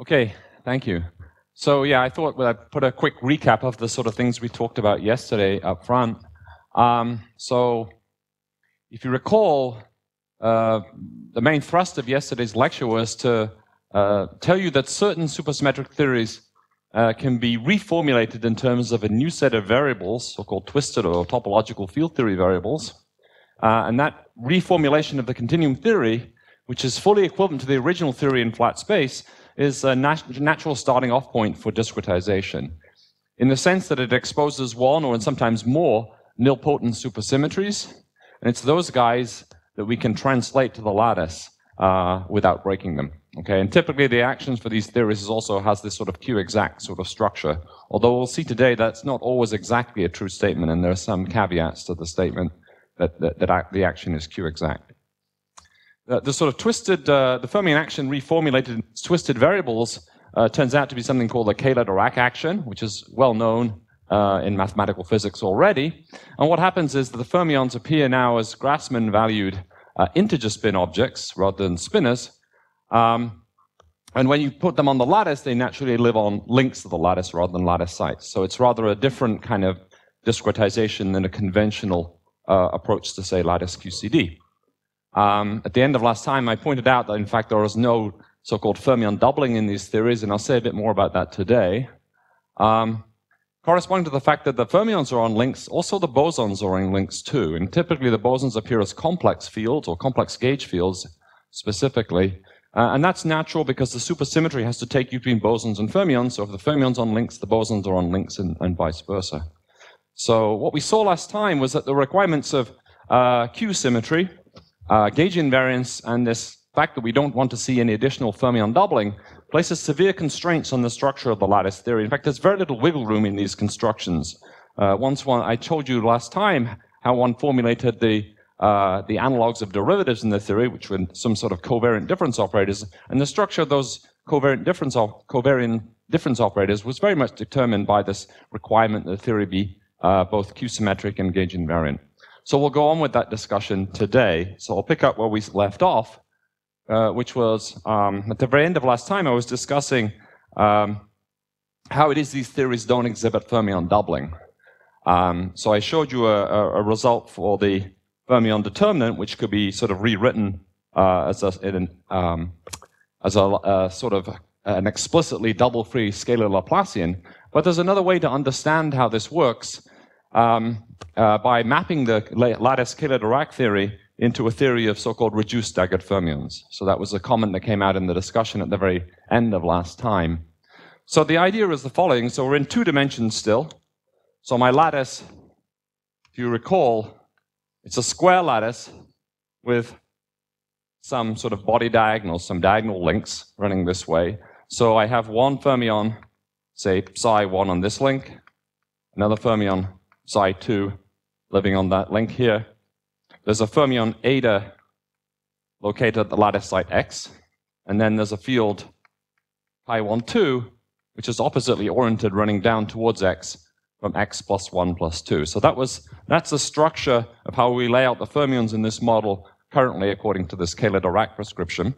Okay, thank you. So yeah, I thought I'd put a quick recap of the sort of things we talked about yesterday up front. Um, so if you recall, uh, the main thrust of yesterday's lecture was to uh, tell you that certain supersymmetric theories uh, can be reformulated in terms of a new set of variables, so-called twisted or topological field theory variables. Uh, and that reformulation of the continuum theory, which is fully equivalent to the original theory in flat space, is a nat natural starting off point for discretization. In the sense that it exposes one or sometimes more nilpotent supersymmetries, and it's those guys that we can translate to the lattice uh, without breaking them. Okay, and typically the actions for these theories also has this sort of Q-exact sort of structure. Although we'll see today that's not always exactly a true statement, and there are some caveats to the statement that, that, that the action is Q-exact. Uh, the sort of twisted, uh, the Fermion action reformulated in twisted variables uh, turns out to be something called the Kähler-Dirac action, which is well known uh, in mathematical physics already. And what happens is that the fermions appear now as Grassmann valued uh, integer spin objects rather than spinors. Um, and when you put them on the lattice, they naturally live on links of the lattice rather than lattice sites. So it's rather a different kind of discretization than a conventional uh, approach to, say, lattice QCD. Um, at the end of last time, I pointed out that, in fact, there was no so-called fermion doubling in these theories, and I'll say a bit more about that today. Um, corresponding to the fact that the fermions are on links, also the bosons are on links too. And typically the bosons appear as complex fields or complex gauge fields specifically. Uh, and that's natural because the supersymmetry has to take you between bosons and fermions. So if the fermions are on links, the bosons are on links and, and vice versa. So what we saw last time was that the requirements of uh, Q symmetry, uh, gauge invariance, and this fact that we don't want to see any additional fermion doubling places severe constraints on the structure of the lattice theory. In fact, there's very little wiggle room in these constructions. Uh, once one, I told you last time how one formulated the uh, the analogs of derivatives in the theory, which were some sort of covariant difference operators, and the structure of those covariant difference covariant difference operators was very much determined by this requirement that the theory be uh, both Q-symmetric and gauge invariant. So we'll go on with that discussion today. So I'll pick up where we left off uh, which was um, at the very end of last time, I was discussing um, how it is these theories don't exhibit fermion doubling. Um, so I showed you a, a, result for the fermion determinant, which could be sort of rewritten uh, as a, an, um, as a, a, sort of an explicitly double-free scalar Laplacian. But there's another way to understand how this works um, uh, by mapping the lattice Kähler-Dirac theory into a theory of so-called reduced staggered fermions. So that was a comment that came out in the discussion at the very end of last time. So the idea is the following. So we're in two dimensions still. So my lattice, if you recall, it's a square lattice with some sort of body diagonals, some diagonal links running this way. So I have one fermion, say psi 1 on this link, another fermion psi 2 living on that link here, there's a fermion eta located at the lattice site x, and then there's a field pi 1, 2, which is oppositely oriented running down towards x from x plus 1 plus 2. So that was, that's the structure of how we lay out the fermions in this model currently according to this Kähler-Dirac prescription.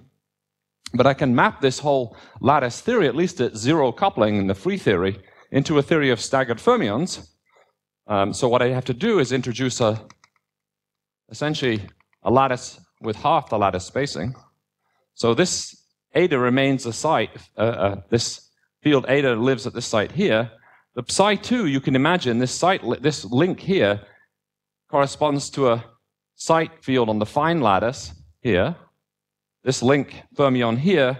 But I can map this whole lattice theory, at least at zero coupling in the free theory, into a theory of staggered fermions. Um, so what I have to do is introduce a essentially a lattice with half the lattice spacing. So this eta remains a site, uh, uh, this field eta lives at this site here. The psi 2, you can imagine this site, this link here corresponds to a site field on the fine lattice here. This link fermion here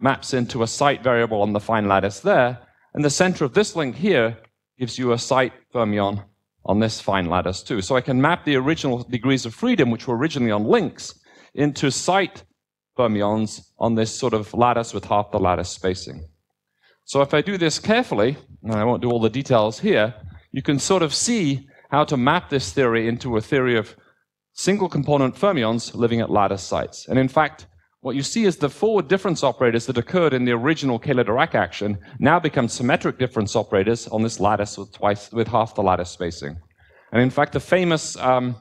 maps into a site variable on the fine lattice there. And the center of this link here gives you a site fermion on this fine lattice too. So I can map the original degrees of freedom, which were originally on links, into site fermions on this sort of lattice with half the lattice spacing. So if I do this carefully, and I won't do all the details here, you can sort of see how to map this theory into a theory of single component fermions living at lattice sites. And in fact, what you see is the forward difference operators that occurred in the original Kähler-Dirac action now become symmetric difference operators on this lattice with twice with half the lattice spacing. And in fact, the famous um,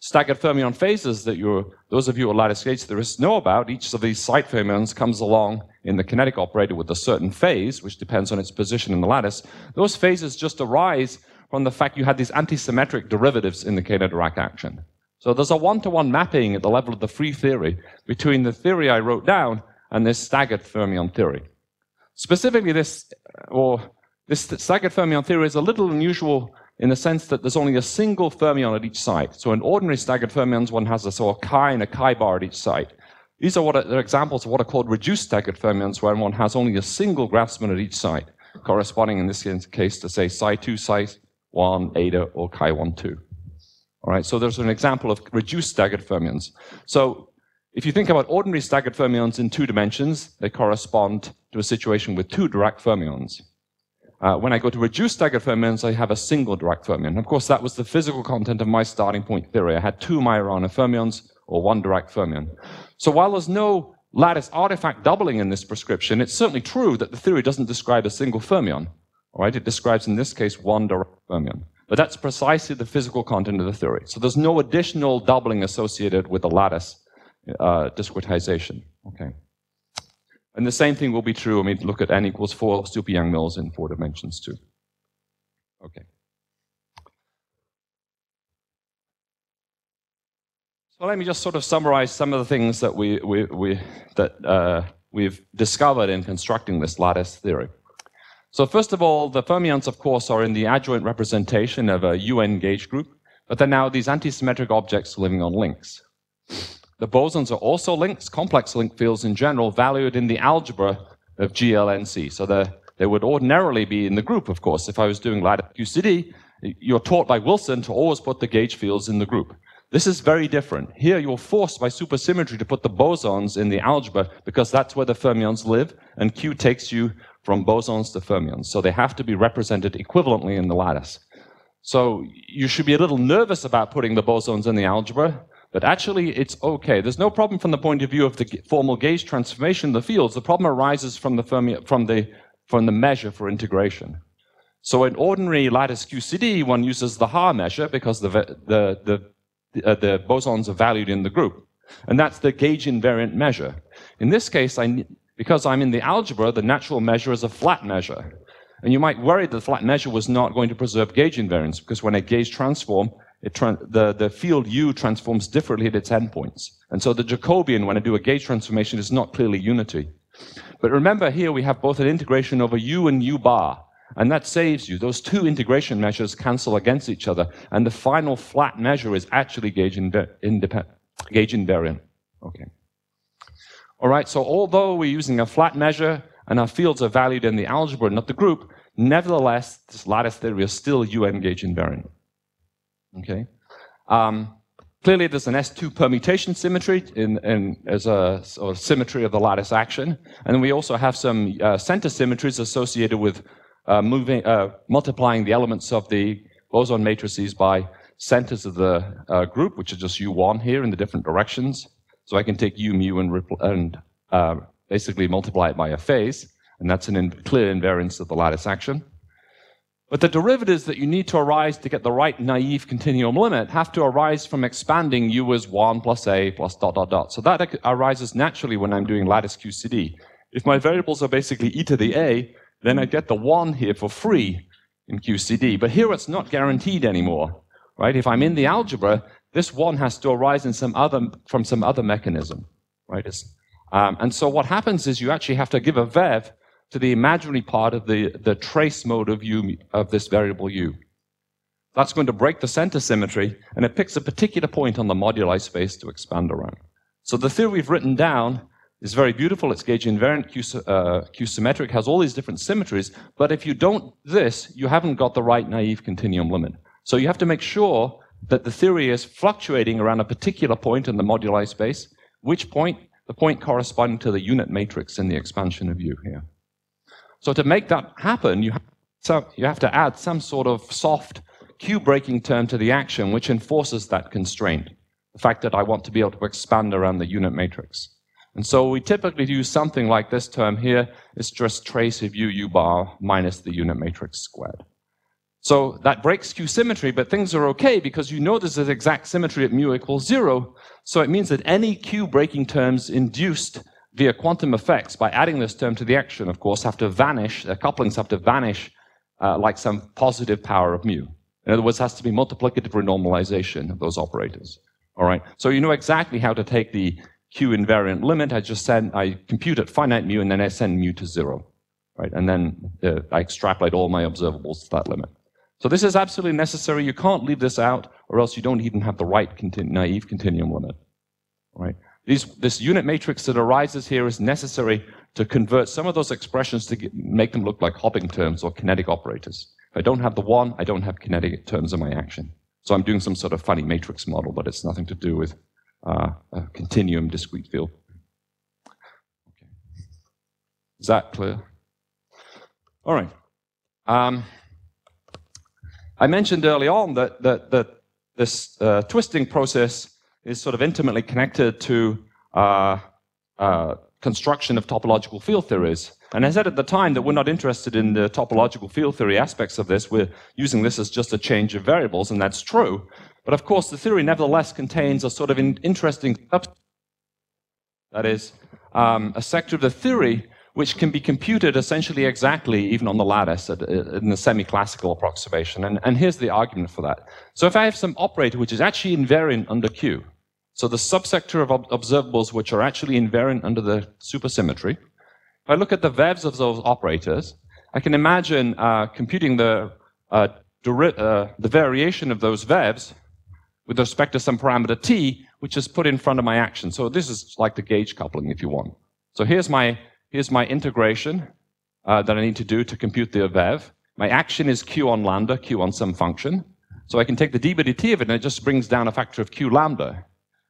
staggered fermion phases that you those of you who are lattice gauge theorists know about. Each of these site fermions comes along in the kinetic operator with a certain phase, which depends on its position in the lattice. Those phases just arise from the fact you had these antisymmetric derivatives in the Kähler-Dirac action. So there's a one-to-one mapping at the level of the free theory between the theory I wrote down and this staggered fermion theory. Specifically, this or this staggered fermion theory is a little unusual in the sense that there's only a single fermion at each site. So in ordinary staggered fermions, one has a sort of chi and a chi bar at each site. These are what are, examples of what are called reduced staggered fermions, where one has only a single Grassmann at each site, corresponding in this case to say psi 2, psi 1, eta, or chi 1, 2. All right, so there's an example of reduced staggered fermions. So if you think about ordinary staggered fermions in two dimensions, they correspond to a situation with two Dirac fermions. Uh, when I go to reduced staggered fermions, I have a single Dirac fermion. Of course, that was the physical content of my starting point theory. I had two Majorana fermions or one Dirac fermion. So while there's no lattice artifact doubling in this prescription, it's certainly true that the theory doesn't describe a single fermion. All right, it describes in this case one Dirac fermion. But that's precisely the physical content of the theory. So there's no additional doubling associated with the lattice uh, discretization. Okay. And the same thing will be true. I mean, look at n equals 4 super Yang-Mills in four dimensions too. Okay. So let me just sort of summarize some of the things that we, we, we that uh, we've discovered in constructing this lattice theory. So first of all, the fermions, of course, are in the adjoint representation of a UN gauge group, but they're now these antisymmetric objects living on links. The bosons are also links, complex link fields in general, valued in the algebra of GLNC. So they would ordinarily be in the group, of course. If I was doing lattice QCD, you're taught by Wilson to always put the gauge fields in the group. This is very different. Here you're forced by supersymmetry to put the bosons in the algebra because that's where the fermions live, and Q takes you from bosons to fermions. So they have to be represented equivalently in the lattice. So you should be a little nervous about putting the bosons in the algebra, but actually it's okay. There's no problem from the point of view of the formal gauge transformation of the fields. The problem arises from the, fermi from the, from the measure for integration. So in ordinary lattice QCD, one uses the Haar measure because the, the, the, uh, the bosons are valued in the group. And that's the gauge invariant measure. In this case, I, because I'm in the algebra, the natural measure is a flat measure. And you might worry that the flat measure was not going to preserve gauge invariance, because when a gauge transform, tra the, the field U transforms differently at its endpoints. And so the Jacobian, when I do a gauge transformation, is not clearly unity. But remember here we have both an integration over U and U bar, and that saves you. Those two integration measures cancel against each other, and the final flat measure is actually gauge, gauge invariant. Okay. All right, so although we're using a flat measure and our fields are valued in the algebra, not the group, nevertheless, this lattice theory is still UN gauge invariant. Okay? Um, clearly, there's an S2 permutation symmetry in, in, as a sort of symmetry of the lattice action. And we also have some uh, center symmetries associated with uh, moving, uh, multiplying the elements of the boson matrices by centers of the uh, group, which is just U1 here in the different directions. So I can take u mu and, and uh, basically multiply it by a phase, and that's a in clear invariance of the lattice action. But the derivatives that you need to arise to get the right naive continuum limit have to arise from expanding u as 1 plus a plus dot dot dot. So that arises naturally when I'm doing lattice QCD. If my variables are basically e to the a, then I get the 1 here for free in QCD. But here it's not guaranteed anymore, right? If I'm in the algebra, this one has to arise in some other, from some other mechanism, right? Um, and so what happens is you actually have to give a vev to the imaginary part of the, the trace mode of u of this variable u. That's going to break the center symmetry, and it picks a particular point on the moduli space to expand around. So the theory we've written down is very beautiful. It's gauge invariant, Q, uh, Q symmetric, has all these different symmetries. But if you don't this, you haven't got the right naive continuum limit. So you have to make sure that the theory is fluctuating around a particular point in the moduli space, which point, the point corresponding to the unit matrix in the expansion of U here. So to make that happen, you have, to, you have to add some sort of soft Q-breaking term to the action, which enforces that constraint, the fact that I want to be able to expand around the unit matrix. And so we typically use something like this term here. It's just trace of U, U bar minus the unit matrix squared. So that breaks Q symmetry, but things are okay because you know there's an exact symmetry at mu equals zero. So it means that any Q breaking terms induced via quantum effects by adding this term to the action, of course, have to vanish, the couplings have to vanish uh, like some positive power of mu. In other words, has to be multiplicative renormalization of those operators. All right. So you know exactly how to take the Q invariant limit. I just send, I compute at finite mu, and then I send mu to zero. Right. And then uh, I extrapolate all my observables to that limit. So this is absolutely necessary. You can't leave this out, or else you don't even have the right continu naive continuum limit. Right? These, this unit matrix that arises here is necessary to convert some of those expressions to get, make them look like hopping terms or kinetic operators. If I don't have the one, I don't have kinetic terms in my action. So I'm doing some sort of funny matrix model, but it's nothing to do with uh, a continuum discrete field. Okay. Is that clear? All right. Um, I mentioned early on that, that, that this uh, twisting process is sort of intimately connected to uh, uh, construction of topological field theories. And I said at the time that we're not interested in the topological field theory aspects of this. We're using this as just a change of variables, and that's true. But of course, the theory nevertheless contains a sort of in interesting that is, um, a sector of the theory which can be computed essentially exactly even on the lattice in the semi-classical approximation. And, and here's the argument for that. So if I have some operator which is actually invariant under Q, so the subsector of ob observables which are actually invariant under the supersymmetry, if I look at the VEVs of those operators, I can imagine uh, computing the, uh, uh, the variation of those VEVs with respect to some parameter t, which is put in front of my action. So this is like the gauge coupling, if you want. So here's my Here's my integration uh, that I need to do to compute the VEV. My action is q on lambda, q on some function. So I can take the d by dt of it, and it just brings down a factor of q lambda.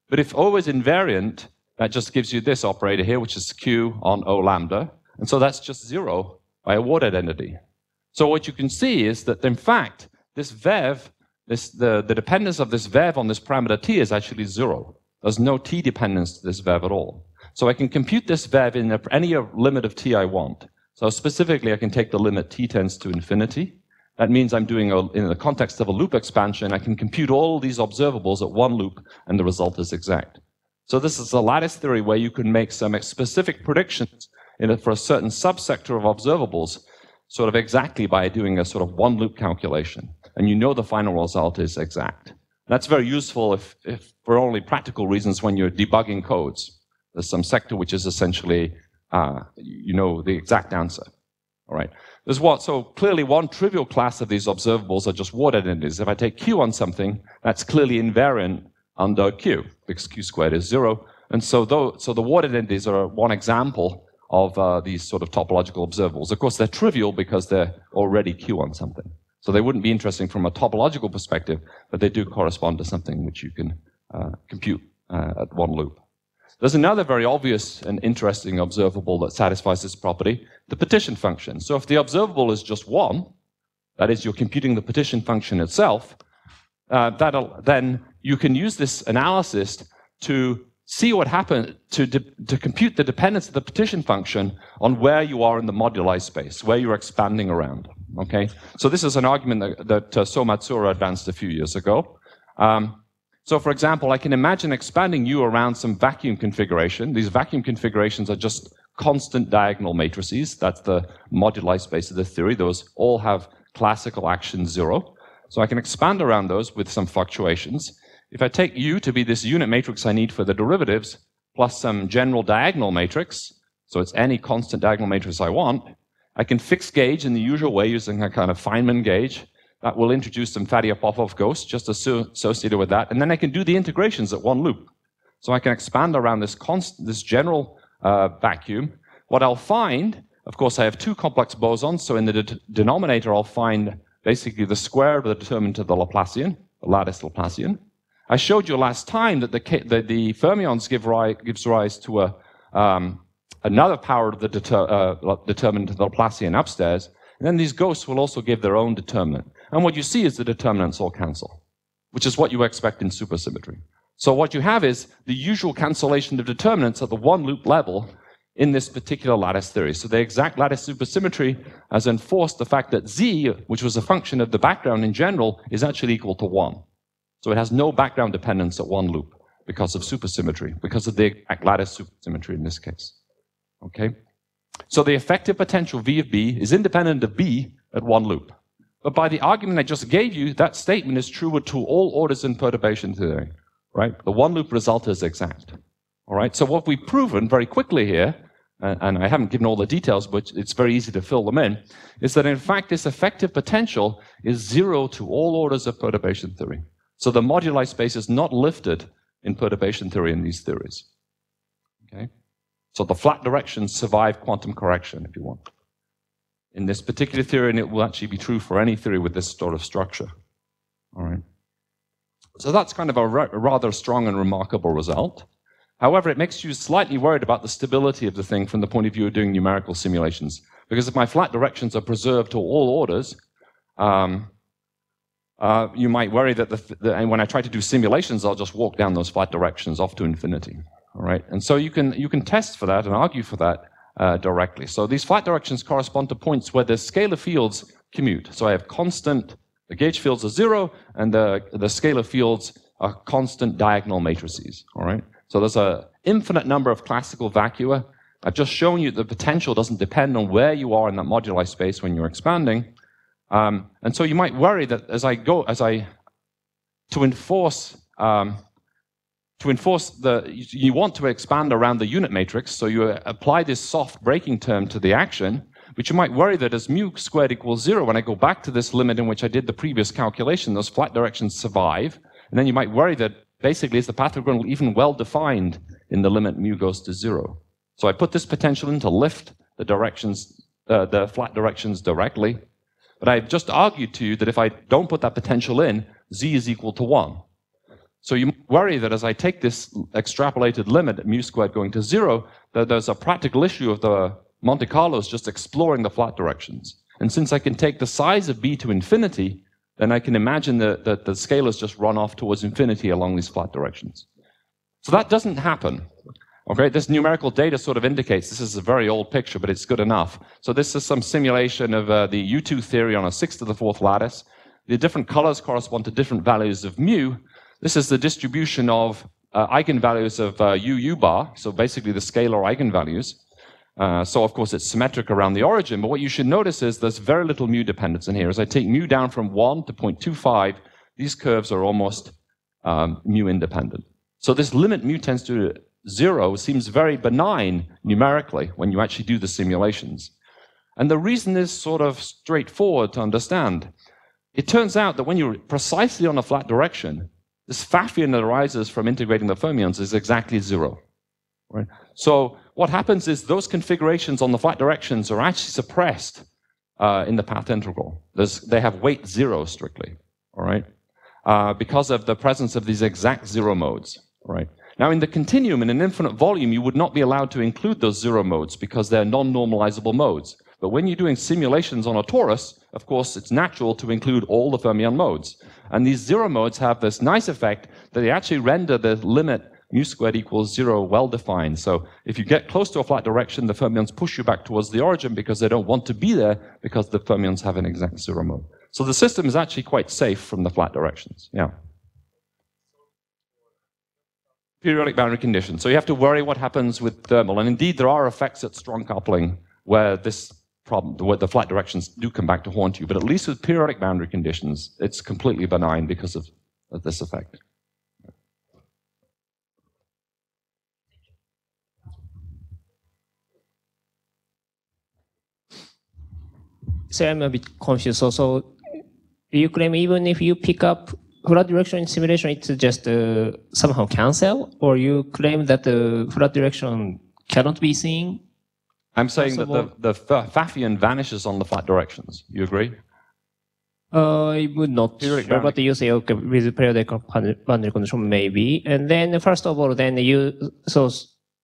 But if O is invariant, that just gives you this operator here, which is q on O lambda. And so that's just zero by a Ward identity. So what you can see is that, in fact, this VEV, this, the, the dependence of this VEV on this parameter t is actually zero. There's no t dependence to this VEV at all. So I can compute this VEV in any limit of t I want. So specifically, I can take the limit t tends to infinity. That means I'm doing, a, in the context of a loop expansion, I can compute all these observables at one loop, and the result is exact. So this is a lattice theory where you can make some specific predictions a, for a certain subsector of observables, sort of exactly by doing a sort of one loop calculation. And you know the final result is exact. That's very useful if, if for only practical reasons when you're debugging codes. There's some sector which is essentially, uh, you know, the exact answer. All right. There's what, so clearly one trivial class of these observables are just Ward identities. If I take Q on something, that's clearly invariant under Q, because Q squared is zero. And so, though, so the Ward identities are one example of uh, these sort of topological observables. Of course, they're trivial because they're already Q on something. So they wouldn't be interesting from a topological perspective, but they do correspond to something which you can uh, compute uh, at one loop. There's another very obvious and interesting observable that satisfies this property, the partition function. So if the observable is just one, that is, you're computing the partition function itself, uh, then you can use this analysis to see what happens, to, to compute the dependence of the partition function on where you are in the moduli space, where you're expanding around. Okay? So this is an argument that, that uh, advanced a few years ago. Um, so for example, I can imagine expanding U around some vacuum configuration. These vacuum configurations are just constant diagonal matrices. That's the moduli space of the theory. Those all have classical action zero. So I can expand around those with some fluctuations. If I take U to be this unit matrix I need for the derivatives, plus some general diagonal matrix, so it's any constant diagonal matrix I want, I can fix gauge in the usual way using a kind of Feynman gauge. That will introduce some Faddeev-Popov ghosts just associated with that. And then I can do the integrations at one loop. So I can expand around this, constant, this general uh, vacuum. What I'll find, of course, I have two complex bosons. So in the de denominator, I'll find basically the square of the determinant of the Laplacian, the lattice Laplacian. I showed you last time that the, the, the fermions give rise, gives rise to a, um, another power of the deter, uh, determinant of the Laplacian upstairs. And then these ghosts will also give their own determinant. And what you see is the determinants all cancel, which is what you expect in supersymmetry. So what you have is the usual cancellation of determinants at the one loop level in this particular lattice theory. So the exact lattice supersymmetry has enforced the fact that z, which was a function of the background in general, is actually equal to 1. So it has no background dependence at one loop because of supersymmetry, because of the lattice supersymmetry in this case. Okay? So the effective potential V of B is independent of B at one loop. But by the argument I just gave you, that statement is true to all orders in perturbation theory, right? The one loop result is exact. All right, so what we've proven very quickly here, uh, and I haven't given all the details, but it's very easy to fill them in, is that in fact this effective potential is zero to all orders of perturbation theory. So the moduli space is not lifted in perturbation theory in these theories. Okay? So the flat directions survive quantum correction, if you want. In this particular theory, and it will actually be true for any theory with this sort of structure. All right. So that's kind of a, a rather strong and remarkable result. However, it makes you slightly worried about the stability of the thing from the point of view of doing numerical simulations. Because if my flat directions are preserved to all orders, um, uh, you might worry that the, the, and when I try to do simulations, I'll just walk down those flat directions off to infinity. All right, and so you can you can test for that and argue for that uh, directly. So these flat directions correspond to points where the scalar fields commute. So I have constant the gauge fields are zero, and the the scalar fields are constant diagonal matrices. All right. So there's an infinite number of classical vacua. I've just shown you the potential doesn't depend on where you are in that moduli space when you're expanding. Um, and so you might worry that as I go, as I, to enforce, um, to enforce the, you want to expand around the unit matrix, so you apply this soft breaking term to the action, but you might worry that as mu squared equals zero, when I go back to this limit in which I did the previous calculation, those flat directions survive, and then you might worry that basically is the path orthogonal even well defined in the limit mu goes to zero. So I put this potential in to lift the directions, uh, the flat directions directly. But I've just argued to you that if I don't put that potential in, z is equal to 1. So you worry that as I take this extrapolated limit at mu squared going to zero, that there's a practical issue of the Monte Carlos just exploring the flat directions. And since I can take the size of b to infinity, then I can imagine that, that the scalars just run off towards infinity along these flat directions. So that doesn't happen. Okay, this numerical data sort of indicates this is a very old picture, but it's good enough. So this is some simulation of uh, the U2 theory on a six to the fourth lattice. The different colors correspond to different values of mu. This is the distribution of uh, eigenvalues of uh, UU bar, so basically the scalar eigenvalues. Uh, so of course it's symmetric around the origin, but what you should notice is there's very little mu dependence in here. As I take mu down from 1 to 0.25, these curves are almost um, mu independent. So this limit mu tends to 0 seems very benign numerically when you actually do the simulations. And the reason is sort of straightforward to understand. It turns out that when you're precisely on a flat direction, this Pfaffian that arises from integrating the fermions is exactly zero. Right? So what happens is those configurations on the flat directions are actually suppressed uh, in the path integral. There's, they have weight zero strictly, all right, uh, because of the presence of these exact zero modes, right. Now, in the continuum, in an infinite volume, you would not be allowed to include those zero modes because they're non-normalizable modes. But when you're doing simulations on a torus, of course, it's natural to include all the fermion modes. And these zero modes have this nice effect that they actually render the limit mu squared equals zero well defined. So if you get close to a flat direction, the fermions push you back towards the origin because they don't want to be there because the fermions have an exact zero mode. So the system is actually quite safe from the flat directions. Yeah. Periodic boundary conditions. So you have to worry what happens with thermal. And indeed, there are effects at strong coupling where this problem, where the flat directions do come back to haunt you. But at least with periodic boundary conditions, it's completely benign because of, of this effect. So I'm a bit confused. So, so you claim even if you pick up flat direction in simulation, it's just uh, somehow cancel, or you claim that the flat direction cannot be seen? I'm saying that the, the Pfaffian vanishes on the flat directions. You agree? Uh, I would not. But you say okay with periodic boundary condition maybe, and then first of all, then you so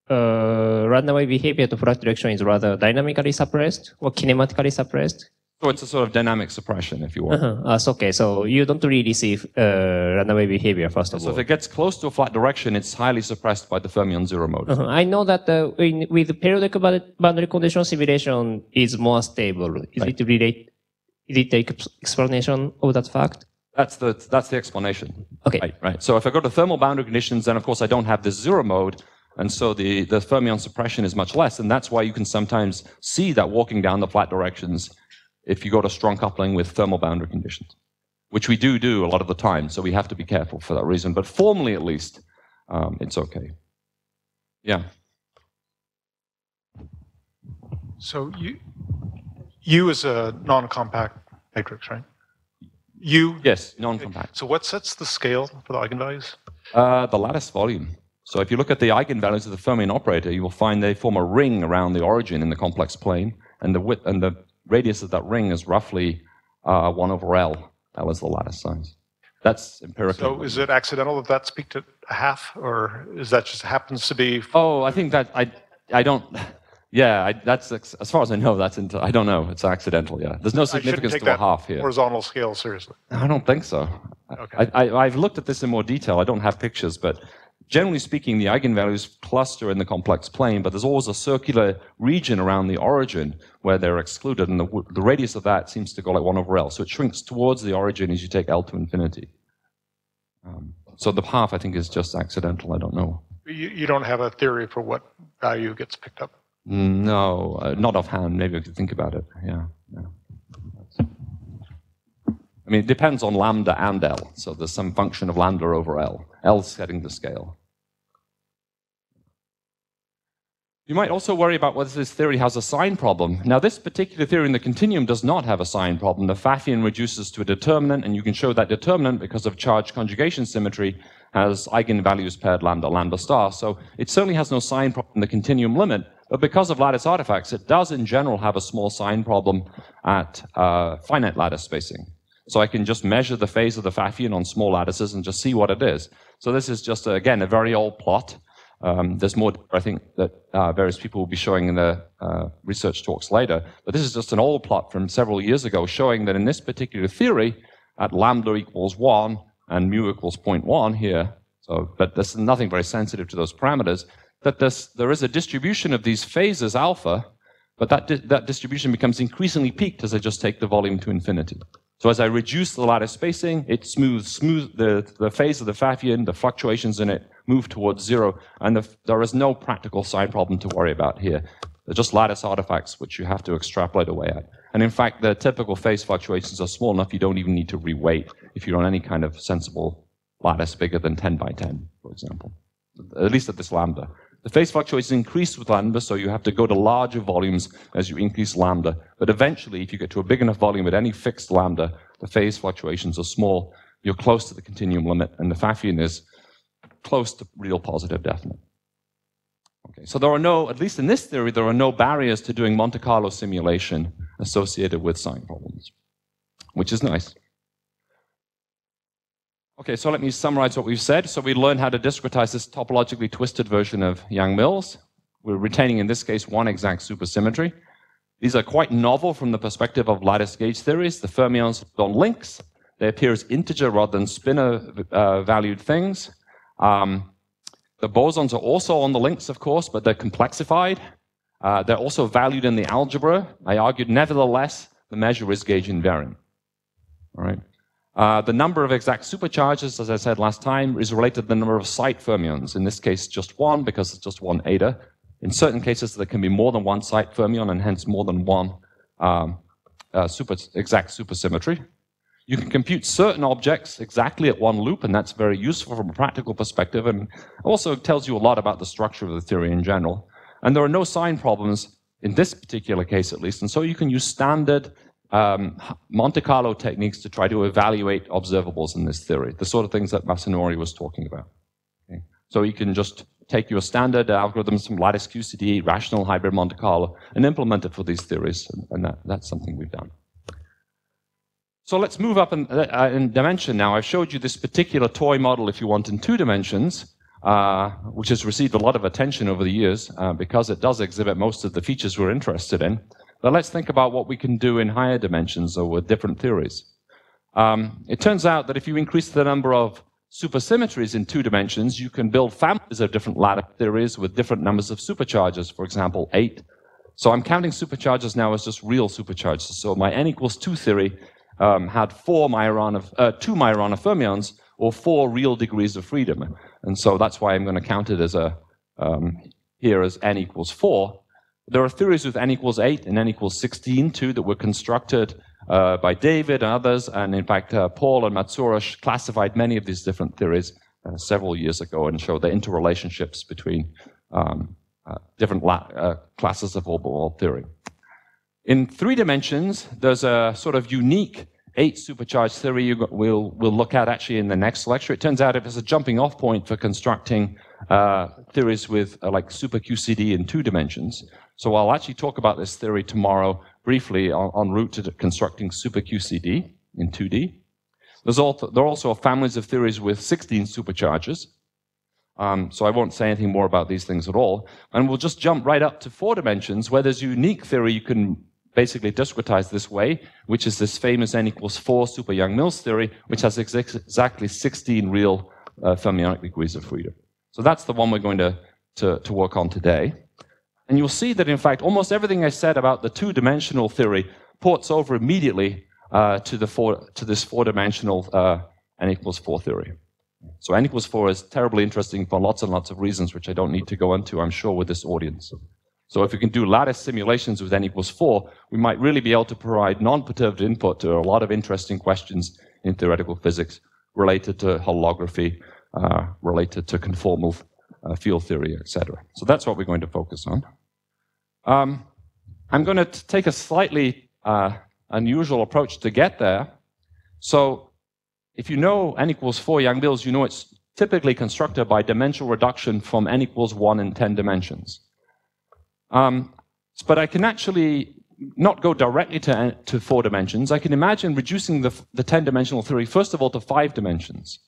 uh, runaway behavior to flat direction is rather dynamically suppressed or kinematically suppressed. So it's a sort of dynamic suppression, if you want. Uh-huh. Uh, so, okay, so you don't really see uh, runaway behavior first of So all. So if it gets close to a flat direction, it's highly suppressed by the fermion zero mode. Uh-huh. I know that uh, in, with periodic boundary condition simulation is more stable. Is it relate? Is it the ex- explanation of that fact? That's the that's the explanation. Okay. Right, right. So if I go to thermal boundary conditions, then of course I don't have this zero mode, and so the, the fermion suppression is much less, and that's why you can sometimes see that walking down the flat directions if you got a strong coupling with thermal boundary conditions, which we do do a lot of the time. So we have to be careful for that reason. But formally, at least, um, it's okay. Yeah. So you, U is a non-compact matrix, right? U. Yes. Non-compact. So what sets the scale for the eigenvalues? Uh, the lattice volume. So if you look at the eigenvalues of the fermion operator, you will find they form a ring around the origin in the complex plane, and the width and the radius of that ring is roughly uh, one over L. That was the lattice size. That's empirical. So is it accidental that that's peaked at a half, or is that just happens to be? oh, I think that I I don't. Yeah, I, that's as far as I know. That's into, I don't know. It's accidental. Yeah, there's no significance to a half here. horizontal scale seriously. I don't think so. Okay. I, I, I've looked at this in more detail. I don't have pictures, but generally speaking, the eigenvalues cluster in the complex plane, but there's always a circular region around the origin where they're excluded, and the, the radius of that seems to go like 1 over L. So it shrinks towards the origin as you take L to infinity. Um, so the half, I think, is just accidental. I don't know. You, you don't have a theory for what value gets picked up. No, uh, not offhand. Maybe I could think about it. Yeah. yeah. I mean, it depends on lambda and L. So there's some function of lambda over L. L setting the scale. You might also worry about whether this theory has a sign problem. Now, this particular theory in the continuum does not have a sign problem. The Pfaffian reduces to a determinant, and you can show that determinant because of charge conjugation symmetry has eigenvalues paired lambda, lambda star. So it certainly has no sign problem in the continuum limit, but because of lattice artifacts, it does in general have a small sign problem at uh, finite lattice spacing. So I can just measure the phase of the Pfaffian on small lattices and just see what it is. So this is just, again, a very old plot. Um, there's more, I think, that uh, various people will be showing in the uh, research talks later. But this is just an old plot from several years ago showing that in this particular theory, at lambda equals 1 and mu equals 0.1 here, so, but there's nothing very sensitive to those parameters, that there is a distribution of these phases alpha, but that, di- that distribution becomes increasingly peaked as I just take the volume to infinity. So as I reduce the lattice spacing, it smooths smooth the, the phase of the Pfaffian, the fluctuations in it move towards zero, and the, there is no practical sign problem to worry about here. They're just lattice artifacts which you have to extrapolate away at. And in fact, the typical phase fluctuations are small enough you don't even need to reweight if you're on any kind of sensible lattice bigger than 10 by 10, for example, at least at this lambda. The phase fluctuations increase with lambda, so you have to go to larger volumes as you increase lambda. But eventually, if you get to a big enough volume at any fixed lambda, the phase fluctuations are small. You're close to the continuum limit, and the Pfaffian is close to real positive definite. Okay, so there are no, at least in this theory, there are no barriers to doing Monte Carlo simulation associated with sign problems, which is nice. Okay, so let me summarize what we've said. So we learned how to discretize this topologically twisted version of Yang-Mills. We're retaining, in this case, one exact supersymmetry. These are quite novel from the perspective of lattice gauge theories. The fermions on links. They appear as integer rather than spinor uh, valued things. Um, the bosons are also on the links, of course, but they're complexified. Uh, they're also valued in the algebra. I argued, nevertheless, the measure is gauge invariant. All right. Uh, the number of exact supercharges, as I said last time, is related to the number of site fermions. In this case, just one, because it's just one eta. In certain cases, there can be more than one site fermion, and hence more than one um, uh, super, exact supersymmetry. You can compute certain objects exactly at one loop, and that's very useful from a practical perspective, and also tells you a lot about the structure of the theory in general. And there are no sign problems in this particular case, at least, and so you can use standard um, Monte Carlo techniques to try to evaluate observables in this theory, the sort of things that Masanori was talking about. Okay. So you can just take your standard algorithms from lattice QCD, rational hybrid Monte Carlo, and implement it for these theories, and, that, that's something we've done. So let's move up in, uh, in, dimension now. I've showed you this particular toy model, if you want, in two dimensions, uh, which has received a lot of attention over the years uh, because it does exhibit most of the features we're interested in. But let's think about what we can do in higher dimensions or with different theories. Um, it turns out that if you increase the number of supersymmetries in two dimensions, you can build families of different lattice theories with different numbers of supercharges, for example, eight. So I'm counting supercharges now as just real supercharges. So my n equals two theory um, had four Majorana, uh, two Majorana fermions, or four real degrees of freedom. And so that's why I'm going to count it as a, um, here as n equals four. There are theories with n equals eight and n equals 16 too that were constructed uh, by David and others. And in fact, uh, Paul and Matsuura classified many of these different theories uh, several years ago and showed the interrelationships between um, uh, different uh, classes of overall theory. In three dimensions, there's a sort of unique eight supercharged theory we'll, we'll look at actually in the next lecture. It turns out it is a jumping off point for constructing uh, theories with uh, like super QCD in two dimensions. So I'll actually talk about this theory tomorrow briefly on, en route to constructing super QCD in 2D. There's also, there are also families of theories with 16 supercharges. Um, so I won't say anything more about these things at all. And we'll just jump right up to four dimensions where there's a unique theory you can basically discretize this way, which is this famous n equals 4 super Yang-Mills theory, which has ex exactly 16 real uh, fermionic degrees of freedom. So that's the one we're going to, to, to work on today. And you'll see that, in fact, almost everything I said about the two-dimensional theory ports over immediately uh, to, the four, to this four-dimensional uh, n equals 4 theory. So n equals 4 is terribly interesting for lots and lots of reasons, which I don't need to go into, I'm sure, with this audience. So if we can do lattice simulations with n equals 4, we might really be able to provide non-perturbed input to a lot of interesting questions in theoretical physics related to holography, uh, related to conformal uh, field theory, etc. So that's what we're going to focus on. Um, I'm going to take a slightly uh, unusual approach to get there. So if you know n equals 4 Yang-Mills, you know it's typically constructed by dimensional reduction from n equals 1 in 10 dimensions. Um, but I can actually not go directly to, to four dimensions. I can imagine reducing the, the 10 dimensional theory, first of all, to five dimensions.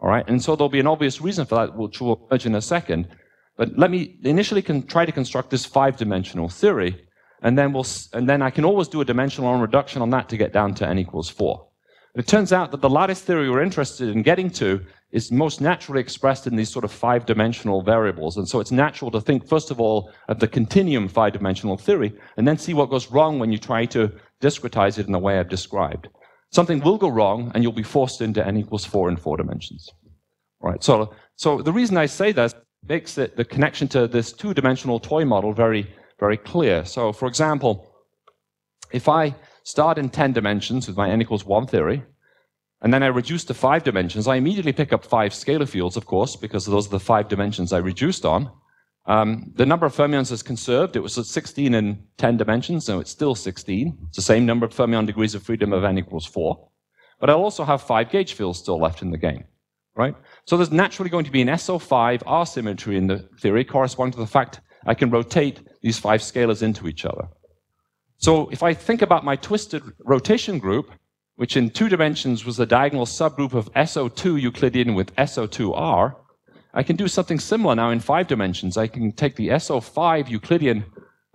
All right. And so there'll be an obvious reason for that, which we'll emerge in a second. But let me initially can try to construct this five dimensional theory. And then we'll, and then I can always do a dimensional reduction on that to get down to n equals four. It turns out that the lattice theory we're interested in getting to is most naturally expressed in these sort of five dimensional variables. And so it's natural to think, first of all, of the continuum five dimensional theory, and then see what goes wrong when you try to discretize it in the way I've described. Something will go wrong, and you'll be forced into n equals four in four dimensions. All right. So, so the reason I say that makes it, the connection to this two dimensional toy model very, very clear. So, for example, if I start in 10 dimensions with my n equals 1 theory, and then I reduce to five dimensions. I immediately pick up five scalar fields, of course, because those are the five dimensions I reduced on. Um, the number of fermions is conserved. It was 16 in 10 dimensions, so it's still 16. It's the same number of fermion degrees of freedom of n equals 4. But I'll also have five gauge fields still left in the game, right? So there's naturally going to be an SO5 R symmetry in the theory corresponding to the fact I can rotate these five scalars into each other. So if I think about my twisted rotation group, which in two dimensions was the diagonal subgroup of SO2 Euclidean with SO2R, I can do something similar now in five dimensions. I can take the SO5 Euclidean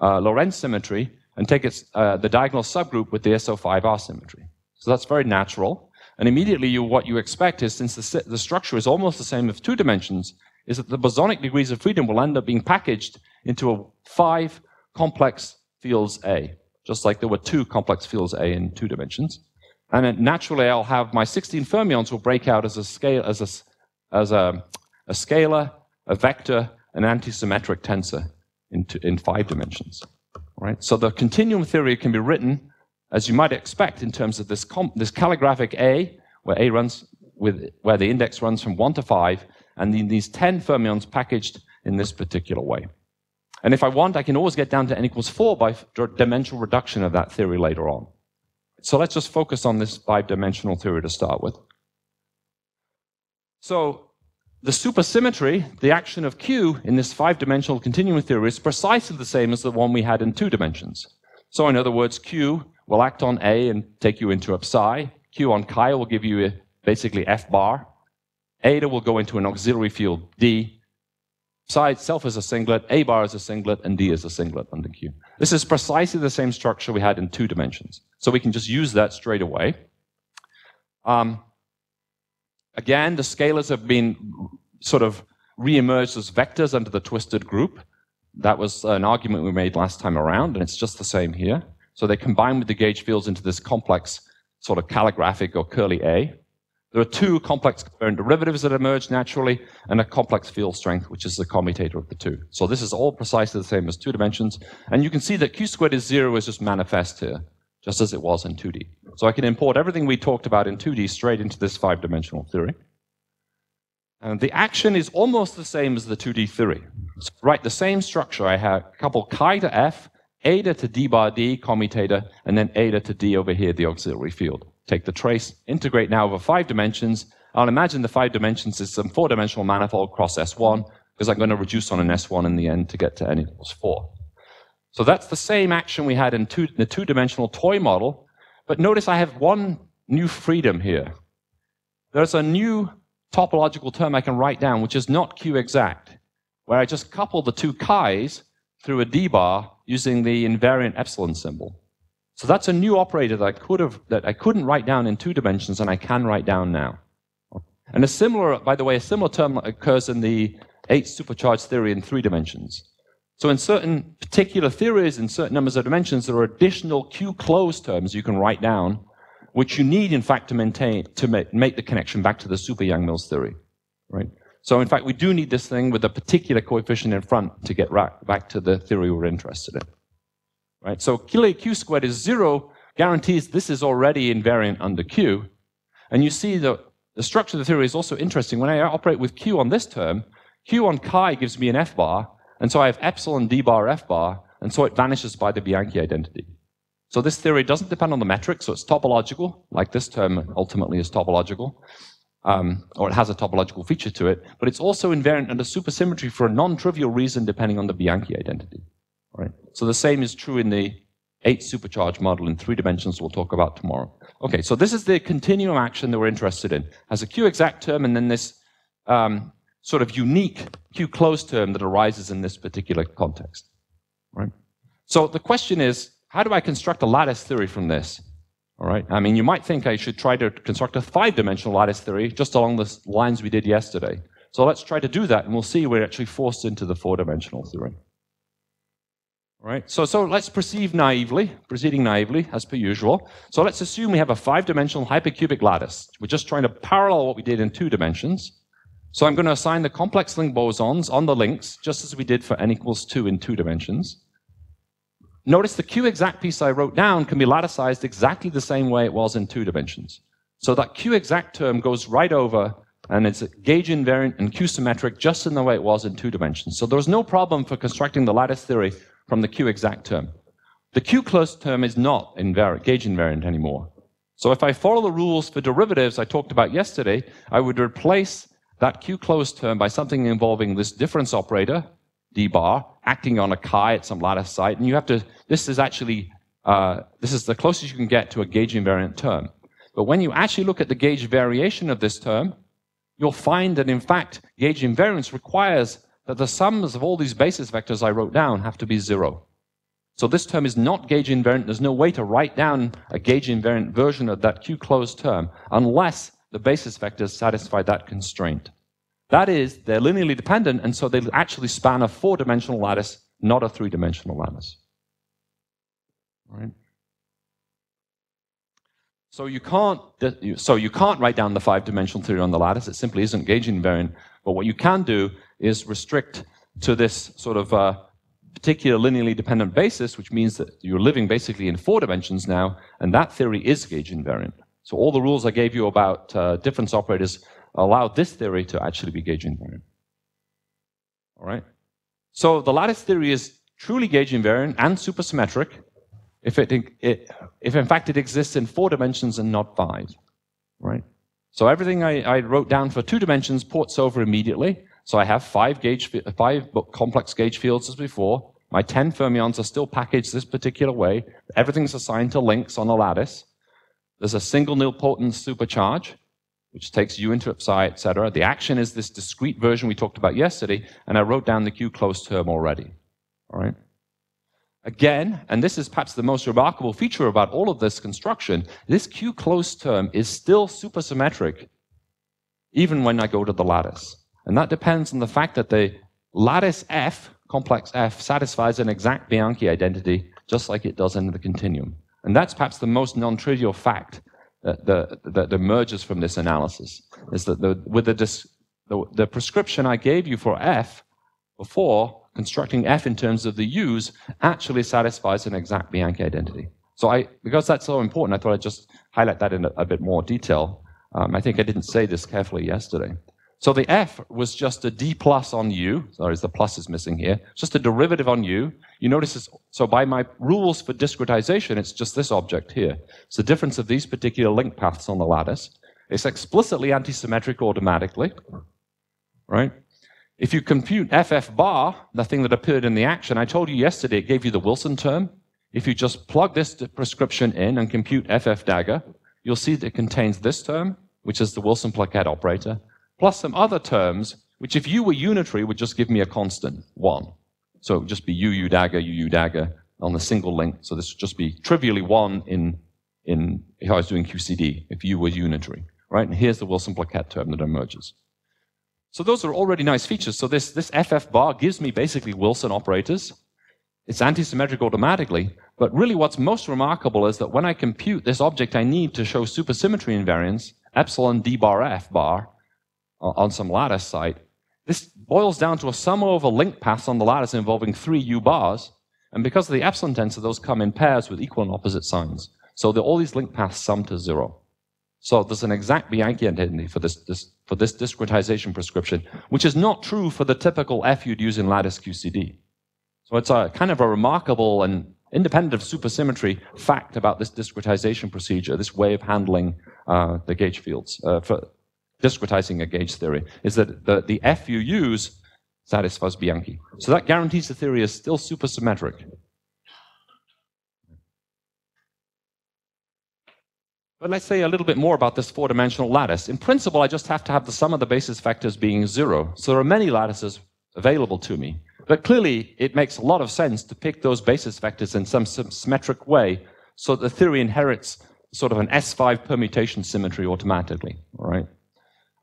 uh, Lorentz symmetry and take its, uh, the diagonal subgroup with the SO5R symmetry. So that's very natural. And immediately you, what you expect is, since the, the structure is almost the same of two dimensions, is that the bosonic degrees of freedom will end up being packaged into a five complex fields A, just like there were two complex fields A in two dimensions. And naturally, I'll have my 16 fermions will break out as a scale, as a, as a, a scalar, a vector, an antisymmetric tensor in, in five dimensions. Right? So the continuum theory can be written, as you might expect, in terms of this, this calligraphic A, where A runs with, where the index runs from one to five, and then these 10 fermions packaged in this particular way. And if I want, I can always get down to n equals four by dimensional reduction of that theory later on. So let's just focus on this five-dimensional theory to start with. So the supersymmetry, the action of Q in this five-dimensional continuum theory is precisely the same as the one we had in two dimensions. So in other words, Q will act on A and take you into a psi. Q on chi will give you basically F bar. Eta will go into an auxiliary field D. psi itself is a singlet, A bar is a singlet, and D is a singlet under Q. This is precisely the same structure we had in two dimensions. So we can just use that straight away. Um, again, the scalars have been sort of re-emerged as vectors under the twisted group. That was an argument we made last time around, and it's just the same here. So they combine with the gauge fields into this complex sort of calligraphic or curly A. There are two complex covariant derivatives that emerge naturally, and a complex field strength, which is the commutator of the two. So this is all precisely the same as two dimensions. And you can see that q squared is zero is just manifest here, just as it was in 2D. So I can import everything we talked about in 2D straight into this five-dimensional theory. And the action is almost the same as the 2D theory. So write the same structure. I have a couple chi to f, eta to d bar d, commutator, and then eta to d over here, the auxiliary field take the trace, integrate now over five dimensions. I'll imagine the five dimensions is some four-dimensional manifold cross S1, because I'm going to reduce on an S1 in the end to get to n equals 4. So that's the same action we had in two, the two-dimensional toy model, but notice I have one new freedom here. There's a new topological term I can write down, which is not Q exact, where I just couple the two chi's through a D bar using the invariant epsilon symbol. So that's a new operator that I could have that I couldn't write down in two dimensions and I can write down now. And a similar, by the way, a similar term occurs in the eight supercharged theory in three dimensions. So in certain particular theories, in certain numbers of dimensions, there are additional Q closed terms you can write down, which you need, in fact, to maintain to make, the connection back to the super Yang-Mills theory, right? So in fact, we do need this thing with a particular coefficient in front to get right back to the theory we're interested in. Right? So Q squared is zero, guarantees this is already invariant under Q. And you see the, the structure of the theory is also interesting. When I operate with Q on this term, Q on chi gives me an F bar, and so I have epsilon D bar F bar, and so it vanishes by the Bianchi identity. So this theory doesn't depend on the metric, so it's topological, like this term ultimately is topological, um, or it has a topological feature to it, but it's also invariant under supersymmetry for a non-trivial reason depending on the Bianchi identity. Right? So the same is true in the eight supercharged model in three dimensions we'll talk about tomorrow. Okay, so this is the continuum action that we're interested in. Has a Q exact term and then this um, sort of unique Q closed term that arises in this particular context. Right? So the question is, how do I construct a lattice theory from this? All right. I mean, you might think I should try to construct a five-dimensional lattice theory just along the lines we did yesterday. So let's try to do that, and we'll see we're actually forced into the four-dimensional theory. All right. So, so let's proceed naively, proceeding naively, as per usual. So let's assume we have a five-dimensional hypercubic lattice. We're just trying to parallel what we did in two dimensions. So I'm going to assign the complex link bosons on the links, just as we did for n equals 2 in two dimensions. Notice the Q exact piece I wrote down can be latticized exactly the same way it was in two dimensions. So that Q exact term goes right over and it's gauge invariant and Q symmetric just in the way it was in two dimensions. So there's no problem for constructing the lattice theory from the Q exact term. The Q closed term is not invariant, gauge invariant anymore. So if I follow the rules for derivatives I talked about yesterday, I would replace that Q closed term by something involving this difference operator, d bar, acting on a chi at some lattice site, and you have to, this is actually, uh, this is the closest you can get to a gauge invariant term. But when you actually look at the gauge variation of this term, you'll find that in fact, gauge invariance requires that the sums of all these basis vectors I wrote down have to be zero. So this term is not gauge invariant. There's no way to write down a gauge invariant version of that Q closed term unless the basis vectors satisfy that constraint. That is, they're linearly dependent, and so they actually span a four-dimensional lattice, not a three-dimensional lattice. Right? So you can't so you can't write down the five-dimensional theory on the lattice. It simply isn't gauge invariant. But what you can do is restrict to this sort of uh, particular linearly dependent basis, which means that you're living basically in four dimensions now, and that theory is gauge invariant. So all the rules I gave you about uh, difference operators allow this theory to actually be gauge invariant. All right. So the lattice theory is truly gauge invariant and supersymmetric if it, it, if in fact it exists in four dimensions and not five. Right. So everything I, I wrote down for two dimensions ports over immediately. So I have five gauge, five complex gauge fields as before. My 10 fermions are still packaged this particular way. Everything's assigned to links on a lattice. There's a single nilpotent supercharge. Which takes u interrupts i, etc. The action is this discrete version we talked about yesterday, and I wrote down the q closed term already. All right. Again, and this is perhaps the most remarkable feature about all of this construction, this q closed term is still supersymmetric even when I go to the lattice. And that depends on the fact that the lattice F, complex F, satisfies an exact Bianchi identity just like it does in the continuum. And that's perhaps the most non-trivial fact that, the, that emerges from this analysis, is that the, with the, the, the prescription I gave you for F before, constructing F in terms of the U's actually satisfies an exact Bianchi identity. So I, because that's so important, I thought I'd just highlight that in a, a bit more detail. Um, I think I didn't say this carefully yesterday. So the f was just a d plus on u. Sorry, the plus is missing here. It's just a derivative on u. You notice this, so by my rules for discretization, it's just this object here. It's the difference of these particular link paths on the lattice. It's explicitly antisymmetric automatically, right? If you compute ff bar, the thing that appeared in the action, I told you yesterday it gave you the Wilson term. If you just plug this prescription in and compute ff dagger, you'll see that it contains this term, which is the Wilson plaquette operator, plus some other terms, which if you were unitary would just give me a constant, 1. So it would just be u, u dagger, u, u dagger on the single link. So this would just be trivially 1 in, in if I was doing QCD, if u were unitary, right? And here's the Wilson-plaquette term that emerges. So those are already nice features. So this, this FF bar gives me basically Wilson operators. It's antisymmetric automatically, but really what's most remarkable is that when I compute this object I need to show supersymmetry invariance, epsilon d bar f bar, on some lattice site, this boils down to a sum over link paths on the lattice involving three u bars, and because of the epsilon tensor, those come in pairs with equal and opposite signs. So all these link paths sum to zero. So there's an exact Bianchi identity for this, this, for this discretization prescription, which is not true for the typical F you'd use in lattice QCD. So it's a kind of a remarkable and independent of supersymmetry fact about this discretization procedure, this way of handling uh, the gauge fields, uh, for discretizing a gauge theory, is that the, the F you use satisfies Bianchi. So that guarantees the theory is still supersymmetric. But let's say a little bit more about this four-dimensional lattice. In principle, I just have to have the sum of the basis vectors being zero. So there are many lattices available to me. But clearly, it makes a lot of sense to pick those basis vectors in some symmetric way so that the theory inherits sort of an S5 permutation symmetry automatically, all right?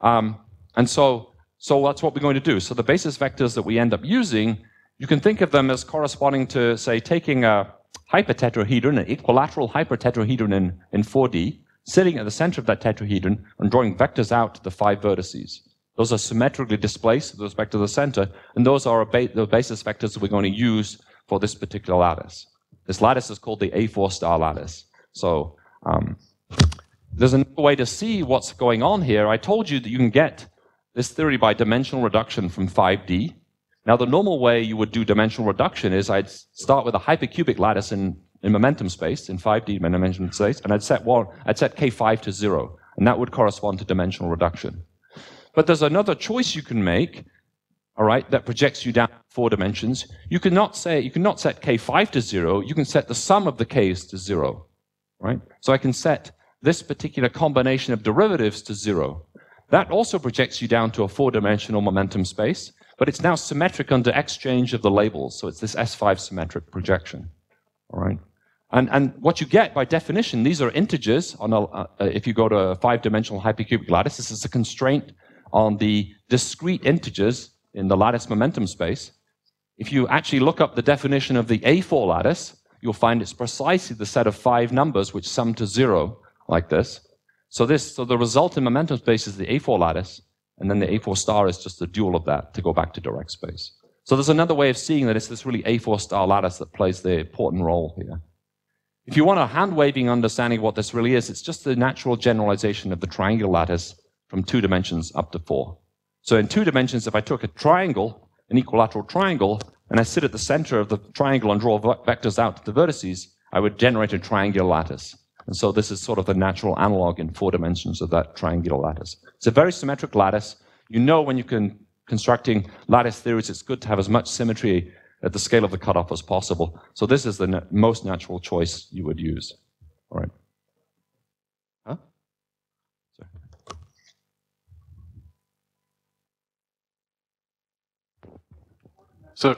Um, and so, so that's what we're going to do. So the basis vectors that we end up using, you can think of them as corresponding to, say, taking a hypertetrahedron, an equilateral hypertetrahedron in, in 4D, sitting at the center of that tetrahedron and drawing vectors out to the five vertices. Those are symmetrically displaced with respect to the center, and those are ba the basis vectors that we're going to use for this particular lattice. This lattice is called the A4 star lattice. So um, there's another way to see what's going on here. I told you that you can get this theory by dimensional reduction from 5D. Now, the normal way you would do dimensional reduction is I'd start with a hypercubic lattice in, in momentum space, in 5D momentum space, and I'd set one, I'd set K5 to zero, and that would correspond to dimensional reduction. But there's another choice you can make, all right, that projects you down four dimensions. You cannot say you cannot set k5 to zero. You can set the sum of the k's to zero, right? So I can set this particular combination of derivatives to zero. That also projects you down to a four-dimensional momentum space, but it's now symmetric under exchange of the labels. So it's this S5 symmetric projection, all right? And, and what you get by definition, these are integers. On a, uh, if you go to a five-dimensional hypercubic lattice, this is a constraint on the discrete integers in the lattice momentum space, if you actually look up the definition of the A4 lattice, you'll find it's precisely the set of five numbers which sum to zero, like this. So this, so the result in momentum space is the A4 lattice, and then the A4 star is just the dual of that to go back to direct space. So there's another way of seeing that it's this really A4 star lattice that plays the important role here. If you want a hand-waving understanding of what this really is, it's just the natural generalization of the triangular lattice from two dimensions up to four. So in two dimensions, if I took a triangle, an equilateral triangle, and I sit at the center of the triangle and draw vectors out to the vertices, I would generate a triangular lattice. And so this is sort of the natural analog in four dimensions of that triangular lattice. It's a very symmetric lattice. You know when you can constructing lattice theories, it's good to have as much symmetry at the scale of the cutoff as possible. So this is the na most natural choice you would use. All right. Huh? Sorry. So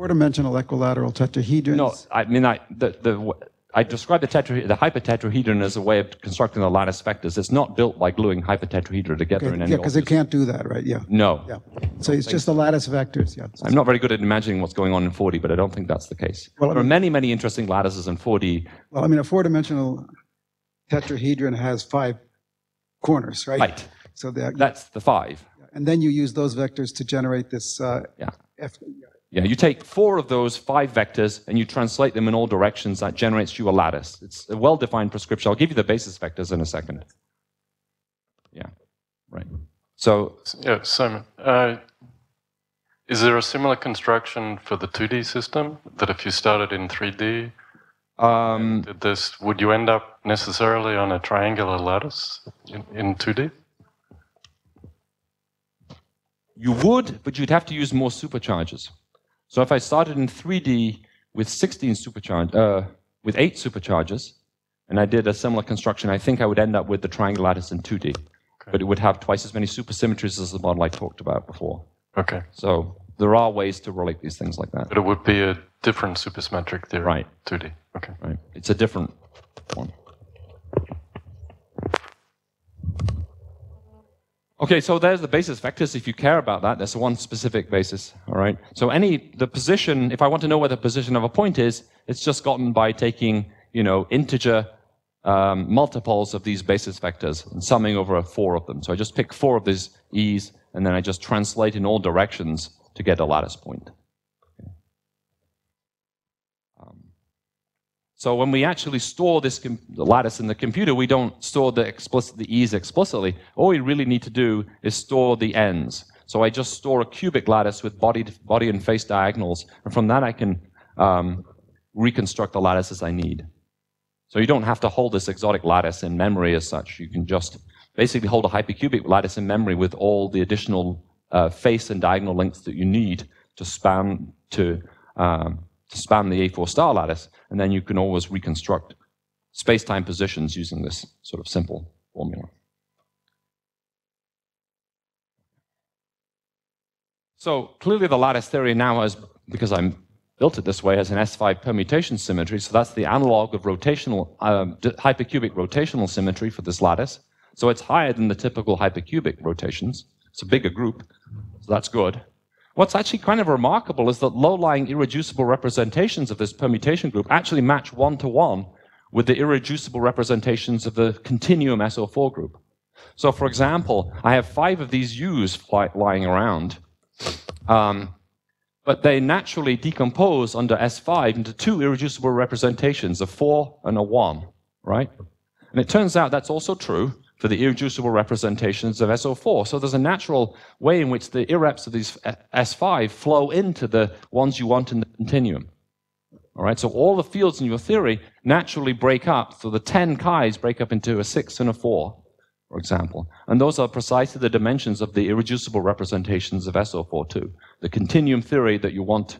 Four-dimensional equilateral tetrahedrons. No, I mean, I, the, the, I described the, tetra, the hypertetrahedron as a way of constructing the lattice vectors. It's not built by gluing hypertetrahedra together Okay, in any yeah, because it can't do that, right? Yeah. No. Yeah. So it's just the lattice vectors. Yeah. I'm not very good at imagining what's going on in 4D, but I don't think that's the case. Well, I there are many, many interesting lattices in 4D. Well, I mean, a four-dimensional tetrahedron has five corners, right? Right. So That's the five. and then you use those vectors to generate this uh, Yeah. F. Yeah, you take four of those five vectors and you translate them in all directions. That generates you a lattice. It's a well-defined prescription. I'll give you the basis vectors in a second. Yeah, right. So yeah, Simon, uh, is there a similar construction for the 2D system that if you started in 3D, um, did this would you end up necessarily on a triangular lattice in, in 2D? you would, but you'd have to use more supercharges. So if I started in 3D with 16 supercharge, uh, with eight supercharges, and I did a similar construction, I think I would end up with the triangle lattice in 2D. But it would have twice as many supersymmetries as the model I talked about before. Okay, So there are ways to relate these things like that. but it would be a different supersymmetric theory. Right. 2D. Okay. Right. It's a different one. Okay, so there's the basis vectors. If you care about that, there's one specific basis. All right. So any the position, if I want to know where the position of a point is, it's just gotten by taking you know integer um, multiples of these basis vectors and summing over four of them. So I just pick four of these e's, and then I just translate in all directions to get a lattice point. So when we actually store this lattice in the computer, we don't store the explicit the e's explicitly. All we really need to do is store the ends. So I just store a cubic lattice with body body and face diagonals, and from that I can um, reconstruct the lattices I need. So you don't have to hold this exotic lattice in memory as such. You can just basically hold a hypercubic lattice in memory with all the additional uh, face and diagonal lengths that you need to span to um, span the A4 star lattice, and then you can always reconstruct space-time positions using this sort of simple formula. So clearly the lattice theory now has, because I built it this way, has an S5 permutation symmetry, so that's the analog of rotational, um, hypercubic rotational symmetry for this lattice. So it's higher than the typical hypercubic rotations. It's a bigger group, so that's good. What's actually kind of remarkable is that low-lying irreducible representations of this permutation group actually match one-to-one with the irreducible representations of the continuum SO4 group. So, for example, I have five of these U's lying around, um, but they naturally decompose under S5 into two irreducible representations, a 4 and a 1, right? And it turns out that's also true for the irreducible representations of SO4. So there's a natural way in which the irreps of these S5 flow into the ones you want in the continuum. All right, so all the fields in your theory naturally break up. So the 10 chi's break up into a 6 and a 4, for example. And those are precisely the dimensions of the irreducible representations of SO4 too. The continuum theory that you want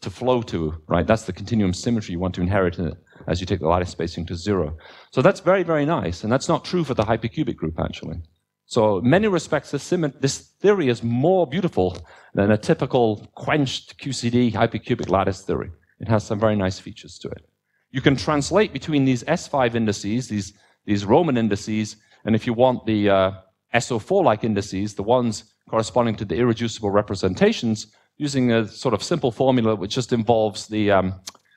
to flow to, right? That's the continuum symmetry you want to inherit in it as you take the lattice spacing to zero. So that's very, very nice. And that's not true for the hypercubic group, actually. So in many respects, this, this theory is more beautiful than a typical quenched QCD hypercubic lattice theory. It has some very nice features to it. You can translate between these S5 indices, these, these Roman indices, and if you want the uh, SO4-like indices, the ones corresponding to the irreducible representations, using a sort of simple formula which just involves the, um,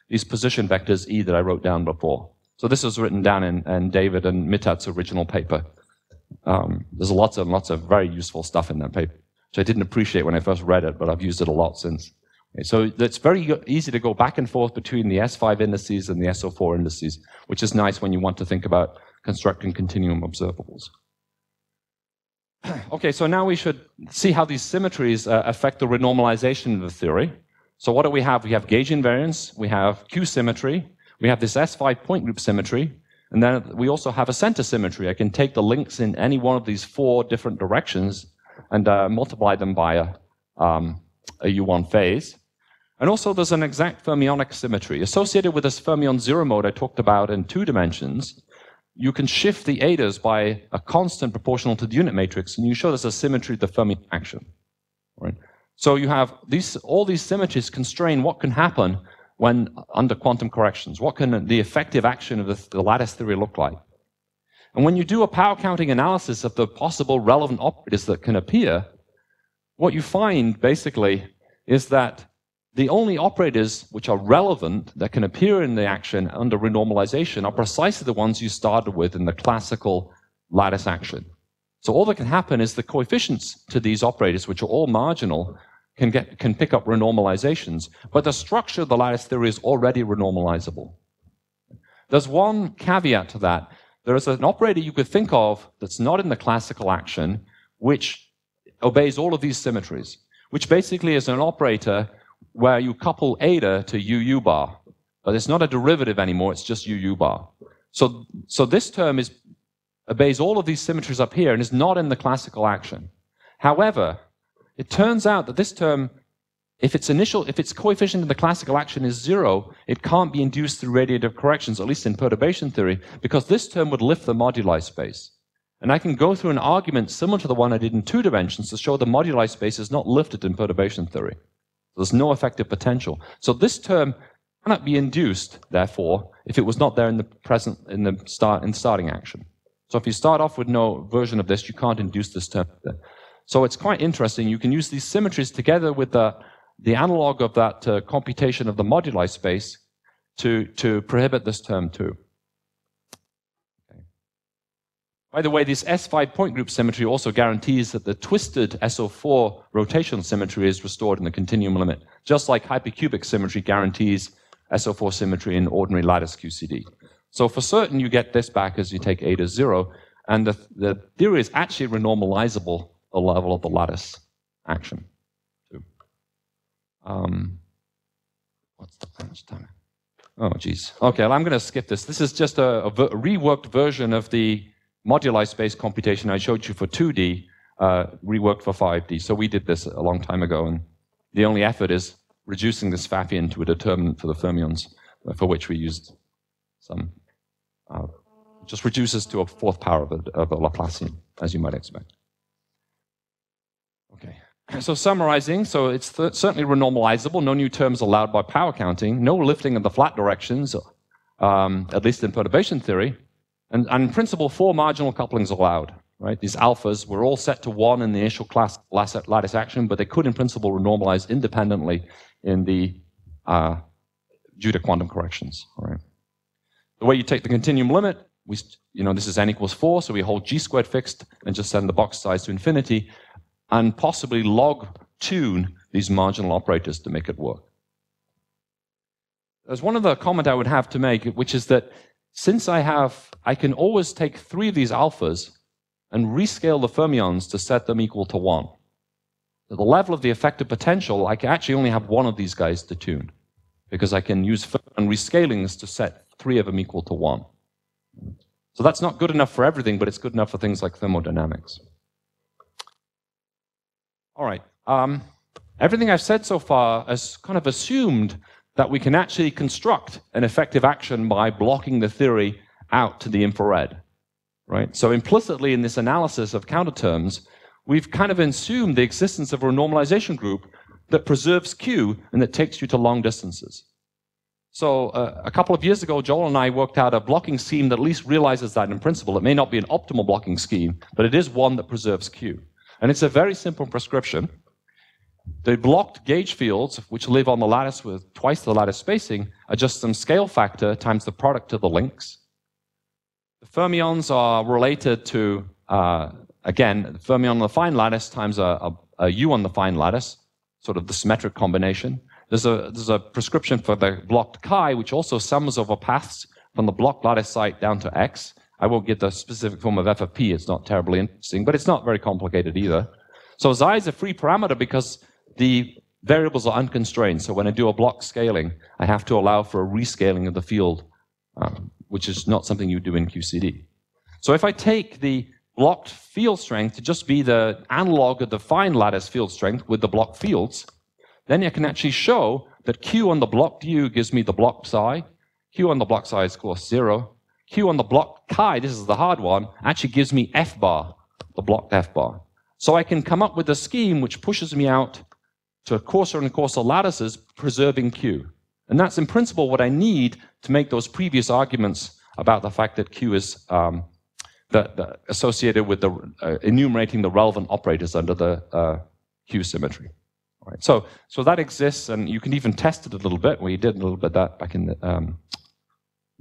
these position vectors E that I wrote down before. So this was written down in, in David and Mithat's original paper. Um, there's lots and lots of very useful stuff in that paper, which I didn't appreciate when I first read it, but I've used it a lot since. Okay, so it's very easy to go back and forth between the S5 indices and the SO4 indices, which is nice when you want to think about constructing continuum observables. Okay, so now we should see how these symmetries uh, affect the renormalization of the theory. So what do we have? We have gauge invariance, we have Q symmetry, we have this S5 point group symmetry, and then we also have a center symmetry. I can take the links in any one of these four different directions and uh, multiply them by a, um, a U1 phase. And also there's an exact fermionic symmetry. Associated with this fermion zero mode I talked about in two dimensions, you can shift the etas by a constant proportional to the unit matrix, and you show there's a symmetry of the Fermi action. So you have these, all these symmetries constrain what can happen when under quantum corrections. What can the effective action of the, the lattice theory look like? And when you do a power counting analysis of the possible relevant operators that can appear, what you find basically is that the only operators which are relevant that can appear in the action under renormalization are precisely the ones you started with in the classical lattice action. So all that can happen is the coefficients to these operators, which are all marginal, can, get, can pick up renormalizations, but the structure of the lattice theory is already renormalizable. There's one caveat to that. There is an operator you could think of that's not in the classical action, which obeys all of these symmetries, which basically is an operator where you couple eta to UU bar. But it's not a derivative anymore, it's just UU bar. So, so this term is, obeys all of these symmetries up here and is not in the classical action. However, it turns out that this term, if its initial, if its coefficient in the classical action is zero, it can't be induced through radiative corrections, at least in perturbation theory, because this term would lift the moduli space. And I can go through an argument similar to the one I did in two dimensions to show the moduli space is not lifted in perturbation theory. There's no effective potential. So this term cannot be induced, therefore, if it was not there in the present in the start in starting action. So if you start off with no version of this, you can't induce this term. So it's quite interesting. You can use these symmetries together with the, the analog of that uh, computation of the moduli space to, to prohibit this term too. By the way, this S5 point group symmetry also guarantees that the twisted SO4 rotational symmetry is restored in the continuum limit, just like hypercubic symmetry guarantees SO4 symmetry in ordinary lattice QCD. So for certain, you get this back as you take A to zero, and the, the theory is actually renormalizable the level of the lattice action. Too. Um, what's the French time? Oh, geez. Okay, well, I'm going to skip this. This is just a, a, reworked version of the moduli space computation I showed you for 2D, uh, reworked for 5D. So we did this a long time ago, and the only effort is reducing this Pfaffian to a determinant for the fermions, uh, for which we used some, uh, just reduces to a fourth power of a, of a Laplacian, as you might expect. Okay. So summarizing, so it's certainly renormalizable. No new terms allowed by power counting. No lifting of the flat directions, um, at least in perturbation theory. And, and in principle, four marginal couplings allowed. Right? These alphas were all set to one in the initial class lattice action, but they could, in principle, renormalize independently in the uh, due to quantum corrections. Right? The way you take the continuum limit, we, you know, this is n equals four, so we hold g squared fixed and just send the box size to infinity, and possibly log tune these marginal operators to make it work. There's one other comment I would have to make, which is that since I have, I can always take three of these alphas and rescale the fermions to set them equal to one. At the level of the effective potential, I can actually only have one of these guys to tune because I can use and rescalings to set three of them equal to one. So that's not good enough for everything, but it's good enough for things like thermodynamics. All right. Um, everything I've said so far has kind of assumed that we can actually construct an effective action by blocking the theory out to the infrared. Right? So implicitly in this analysis of counter terms, we've kind of assumed the existence of a normalization group that preserves Q and that takes you to long distances. So uh, a couple of years ago, Joel and I worked out a blocking scheme that at least realizes that in principle. It may not be an optimal blocking scheme, but it is one that preserves Q. And it's a very simple prescription. The blocked gauge fields, which live on the lattice with twice the lattice spacing, are just some scale factor times the product of the links. The fermions are related to, uh, again, the fermion on the fine lattice times a, a, a U on the fine lattice, sort of the symmetric combination. There's a, there's a prescription for the blocked chi, which also sums over paths from the blocked lattice site down to x. I won't get the specific form of f of p. It's not terribly interesting, but it's not very complicated either. So xi is a free parameter because the variables are unconstrained. So when I do a block scaling, I have to allow for a rescaling of the field, um, which is not something you do in QCD. So if I take the blocked field strength to just be the analog of the fine lattice field strength with the blocked fields, then I can actually show that Q on the blocked U gives me the blocked psi, Q on the blocked psi is of course zero, Q on the block chi, this is the hard one, actually gives me F bar, the blocked F bar. So I can come up with a scheme which pushes me out to coarser and coarser lattices, preserving Q. And that's in principle what I need to make those previous arguments about the fact that Q is um, the, the associated with the uh, enumerating the relevant operators under the uh, Q symmetry. All right, so, so that exists, and you can even test it a little bit. We did a little bit that back in the. Um,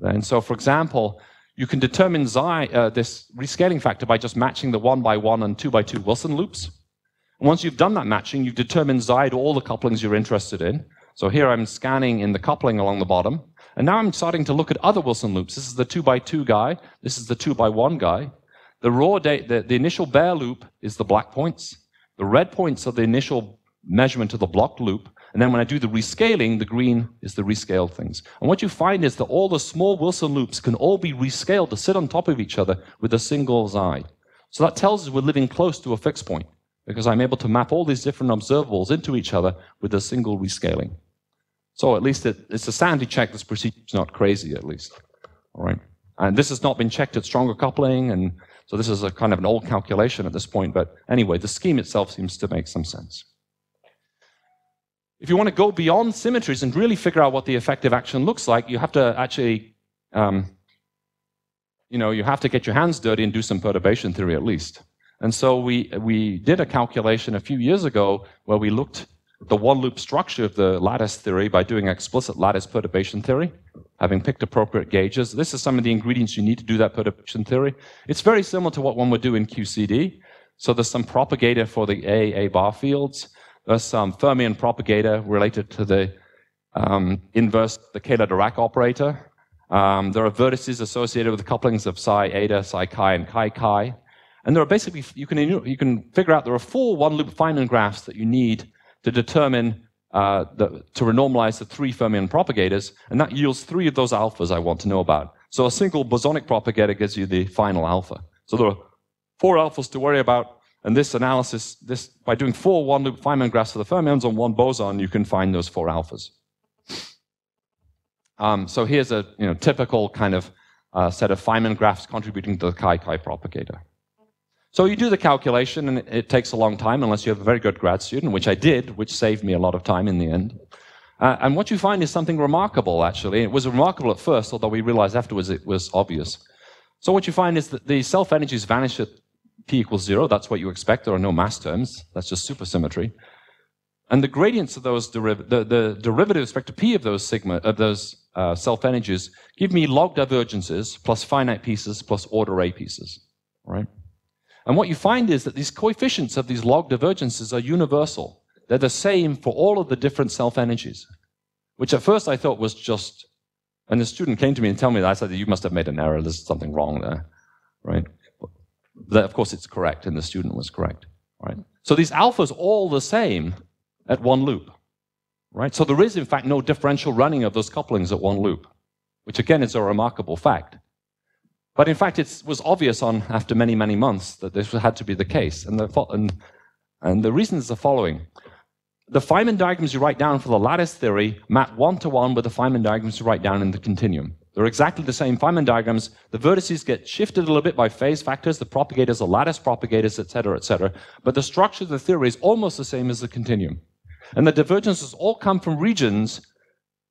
and so, for example, you can determine xi, uh, this rescaling factor by just matching the one by one and two by two Wilson loops. And once you've done that matching, you determine xi to all the couplings you're interested in. So here I'm scanning in the coupling along the bottom. And now I'm starting to look at other Wilson loops. This is the two by two guy. This is the two by one guy. The raw date, the, the initial bare loop is the black points. The red points are the initial measurement of the blocked loop. And then when I do the rescaling, the green is the rescaled things. And what you find is that all the small Wilson loops can all be rescaled to sit on top of each other with a single xi. So that tells us we're living close to a fixed point because I'm able to map all these different observables into each other with a single rescaling. So at least it, it's a sanity check. This procedure is not crazy, at least. All right. And this has not been checked at stronger coupling, and so this is a kind of an old calculation at this point. But anyway, the scheme itself seems to make some sense. If you want to go beyond symmetries and really figure out what the effective action looks like, you have to actually, um, you know, you have to get your hands dirty and do some perturbation theory at least. And so we we did a calculation a few years ago where we looked the one loop structure of the lattice theory by doing explicit lattice perturbation theory, having picked appropriate gauges. This is some of the ingredients you need to do that perturbation theory. It's very similar to what one would do in QCD. So there's some propagator for the A, A bar fields. There's some fermion propagator related to the um, inverse, the Kähler-Dirac operator. Um, there are vertices associated with the couplings of psi eta, psi chi, and chi chi. And there are basically, you can, you can figure out there are four one loop Feynman graphs that you need to determine uh, the, to renormalize the three fermion propagators, and that yields three of those alphas I want to know about. So a single bosonic propagator gives you the final alpha. So there are four alphas to worry about, and this analysis, this by doing four one-loop Feynman graphs for the fermions on one boson, you can find those four alphas. Um, so here's a you know, typical kind of uh, set of Feynman graphs contributing to the chi-chi propagator. So you do the calculation, and it takes a long time unless you have a very good grad student, which I did, which saved me a lot of time in the end. Uh, and what you find is something remarkable, actually. It was remarkable at first, although we realized afterwards it was obvious. So what you find is that the self energies vanish at p equals zero. That's what you expect. There are no mass terms. That's just supersymmetry. And the gradients of those deriv- the, the derivative with respect to p of those sigma of those uh, self energies give me log divergences plus finite pieces plus order a pieces. Right? And what you find is that these coefficients of these log divergences are universal. They're the same for all of the different self energies, which at first I thought was just, and the student came to me and told me that I said, you must have made an error, there's something wrong there, right? That, of course, it's correct, and the student was correct, right? So these alphas all the same at one loop, right? So there is, in fact, no differential running of those couplings at one loop, which again is a remarkable fact. But in fact, it was obvious on after many, many months that this had to be the case. And the, and, and the reason is the following. The Feynman diagrams you write down for the lattice theory map one to one with the Feynman diagrams you write down in the continuum. They're exactly the same Feynman diagrams. The vertices get shifted a little bit by phase factors. The propagators the lattice propagators, etc., etc. But the structure of the theory is almost the same as the continuum. And the divergences all come from regions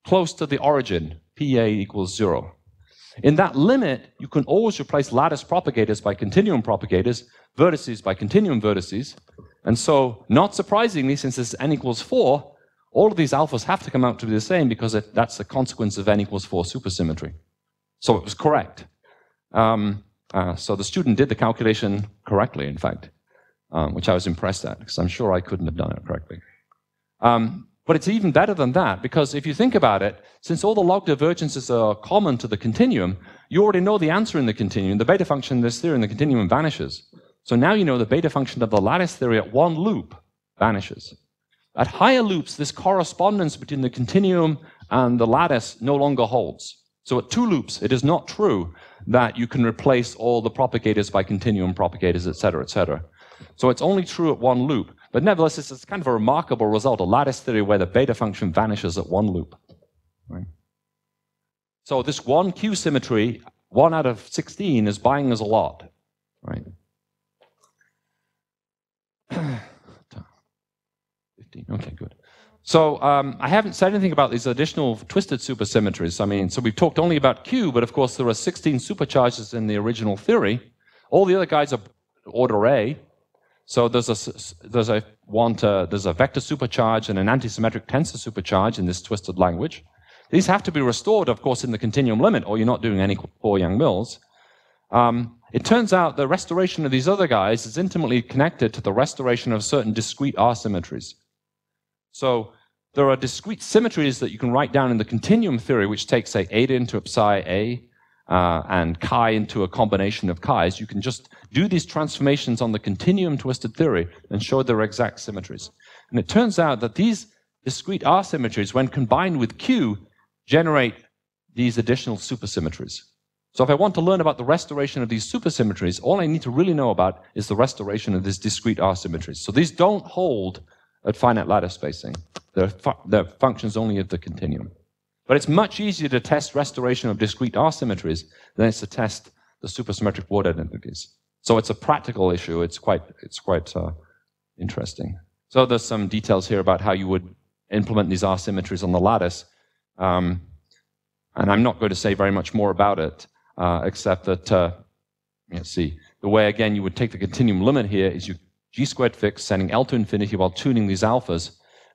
close to the origin, PA equals zero. In that limit, you can always replace lattice propagators by continuum propagators, vertices by continuum vertices. And so, not surprisingly, since it's n equals 4, all of these alphas have to come out to be the same because it, that's the consequence of n equals 4 supersymmetry. So it was correct. Um, uh, so the student did the calculation correctly, in fact, um, which I was impressed at because I'm sure I couldn't have done it correctly. Um, but it's even better than that, because if you think about it, since all the log divergences are common to the continuum, you already know the answer in the continuum. The beta function in this theory in the continuum vanishes. So now you know the beta function of the lattice theory at one loop vanishes. At higher loops, this correspondence between the continuum and the lattice no longer holds. So at two loops, it is not true that you can replace all the propagators by continuum propagators, etc., etc. So it's only true at one loop. But nevertheless, it's kind of a remarkable result, a lattice theory where the beta function vanishes at one loop. Right? So this one Q symmetry, one out of 16, is buying us a lot. Right? 15. Okay, good. So um, I haven't said anything about these additional twisted supersymmetries. I mean, so we've talked only about Q, but of course there are 16 supercharges in the original theory. All the other guys are order A. So there's a there's a want there's a vector supercharge and an antisymmetric tensor supercharge in this twisted language. These have to be restored, of course, in the continuum limit, or you're not doing any four Yang-Mills. Um, it turns out the restoration of these other guys is intimately connected to the restoration of certain discrete R symmetries. So there are discrete symmetries that you can write down in the continuum theory, which takes, say, eta into psi A uh, and chi into a combination of chi's. You can just do these transformations on the continuum twisted theory and show their exact symmetries. And it turns out that these discrete R symmetries, when combined with Q, generate these additional supersymmetries. So if I want to learn about the restoration of these supersymmetries, all I need to really know about is the restoration of these discrete R symmetries. So these don't hold at finite lattice spacing. They're, fu they're functions only of the continuum. But it's much easier to test restoration of discrete R symmetries than it's to test the supersymmetric word identities. So it's a practical issue. It's quite, it's quite uh, interesting. So there's some details here about how you would implement these R symmetries on the lattice. Um, and I'm not going to say very much more about it, uh, except that, uh, let's see, the way, again, you would take the continuum limit here is you g squared fix, sending L to infinity while tuning these alphas.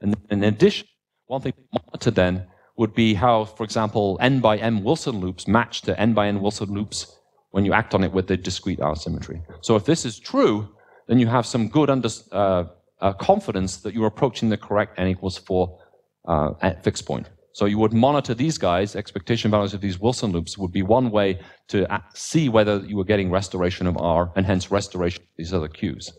And in addition, one thing to monitor then would be how, for example, n by m Wilson loops match to n by n Wilson loops when you act on it with the discrete R symmetry. So if this is true, then you have some good under, uh, uh, confidence that you're approaching the correct n equals 4 uh, fixed point. So you would monitor these guys, expectation values of these Wilson loops would be one way to see whether you were getting restoration of R and hence restoration of these other Qs.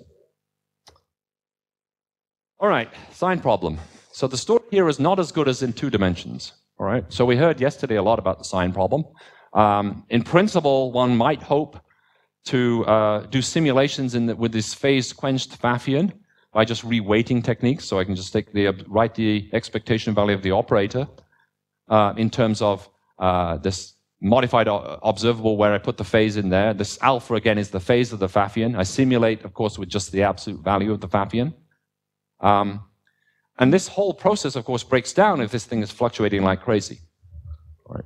All right, sign problem. So the story here is not as good as in two dimensions. All right, so we heard yesterday a lot about the sign problem. Um, in principle, one might hope to uh, do simulations the, with this phase-quenched Pfaffian by just reweighting techniques. So I can just take the write the expectation value of the operator uh, in terms of uh, this modified observable where I put the phase in there. This alpha again is the phase of the Pfaffian. I simulate, of course, with just the absolute value of the Pfaffian. Um, and this whole process, of course, breaks down if this thing is fluctuating like crazy. Right.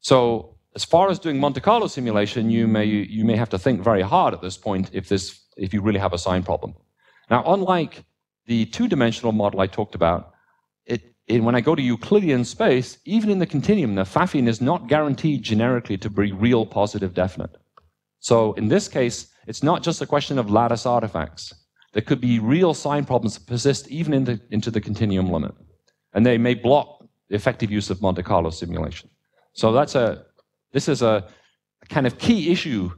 So as far as doing Monte Carlo simulation, you may, you may have to think very hard at this point if, this, if you really have a sign problem. Now, unlike the two-dimensional model I talked about, it, it, when I go to Euclidean space, even in the continuum, the Pfaffian is not guaranteed generically to be real positive definite. So in this case, it's not just a question of lattice artifacts. There could be real sign problems that persist even in the, into the continuum limit. And they may block the effective use of Monte Carlo simulation. So that's a, this is a, kind of key issue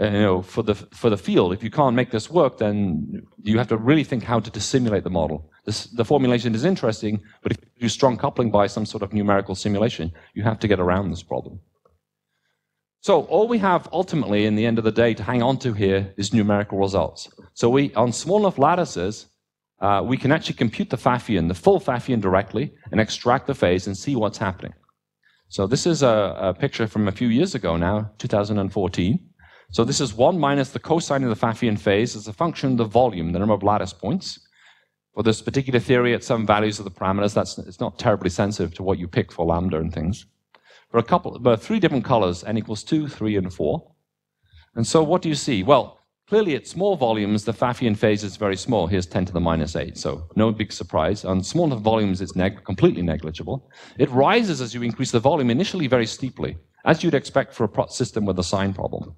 uh, you know, for, the, for the field. If you can't make this work, then you have to really think how to dissimulate the model. This, the formulation is interesting, but if you do strong coupling by some sort of numerical simulation, you have to get around this problem. So all we have ultimately in the end of the day to hang on to here is numerical results. So we, on small enough lattices, uh, we can actually compute the Pfaffian, the full Pfaffian directly, and extract the phase and see what's happening. So this is a, a picture from a few years ago now, 2014. So this is 1 minus the cosine of the Pfaffian phase as a function of the volume, the number of lattice points. For this particular theory, at some values of the parameters, that's, it's not terribly sensitive to what you pick for lambda and things for a couple, but three different colors, n equals 2, 3, and 4. And so what do you see? Well, clearly at small volumes, the Pfaffian phase is very small. Here's 10 to the minus 8, so no big surprise. On smaller volumes, it's neg completely negligible. It rises as you increase the volume, initially very steeply, as you'd expect for a system with a sign problem.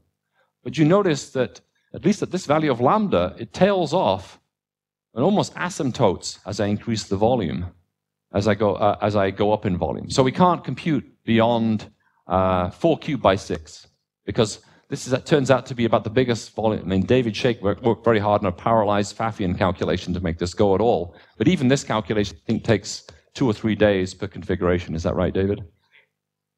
But you notice that, at least at this value of lambda, it tails off and almost asymptotes as I increase the volume as I go, uh, as I go up in volume. So we can't compute beyond uh, 4 cubed by 6 because this is, turns out to be about the biggest volume. I mean, David Schaich worked, worked very hard on a parallelized Pfaffian calculation to make this go at all. But even this calculation, I think, takes two or three days per configuration. Is that right, David?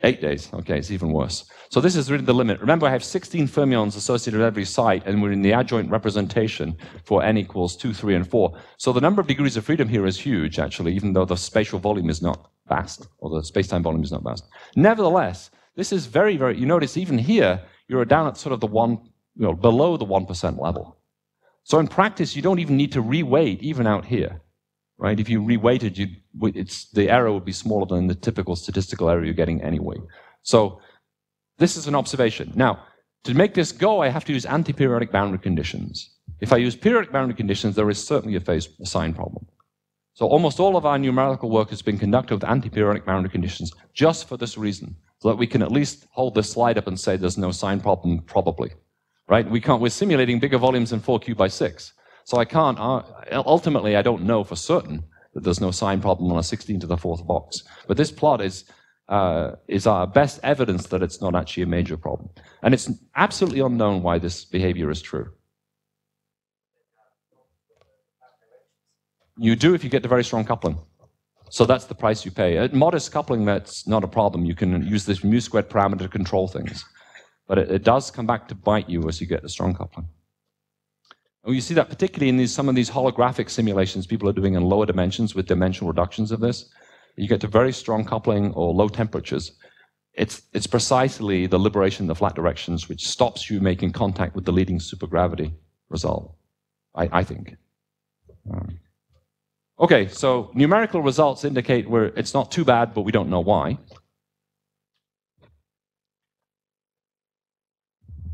Eight days. Okay, it's even worse. So this is really the limit. Remember, I have 16 fermions associated with every site, and we're in the adjoint representation for n equals 2, 3, and 4. So the number of degrees of freedom here is huge, actually, even though the spatial volume is not vast, or the space-time volume is not vast. Nevertheless, this is very, very, you notice even here, you're down at sort of the one, you know, below the 1% level. So in practice, you don't even need to reweight even out here. right? If you reweighted, you it's the error would be smaller than the typical statistical error you're getting anyway. So this is an observation. Now, to make this go, I have to use anti-periodic boundary conditions. If I use periodic boundary conditions, there is certainly a phase sign problem. So almost all of our numerical work has been conducted with anti-periodic boundary conditions just for this reason, so that we can at least hold this slide up and say there's no sign problem, probably. Right? We can't, we're simulating bigger volumes in 4q by 6. So I can't, uh, ultimately, I don't know for certain that there's no sign problem on a 16 to the fourth box. But this plot is, uh, is our best evidence that it's not actually a major problem. And it's absolutely unknown why this behavior is true. You do if you get the very strong coupling. So that's the price you pay. At modest coupling, that's not a problem. You can use this mu squared parameter to control things. But it, it does come back to bite you as you get the strong coupling. And you see that particularly in these, some of these holographic simulations people are doing in lower dimensions with dimensional reductions of this. You get to very strong coupling or low temperatures. It's, it's precisely the liberation of the flat directions which stops you making contact with the leading supergravity result, I, I think. Um, Okay, so numerical results indicate where it's not too bad, but we don't know why.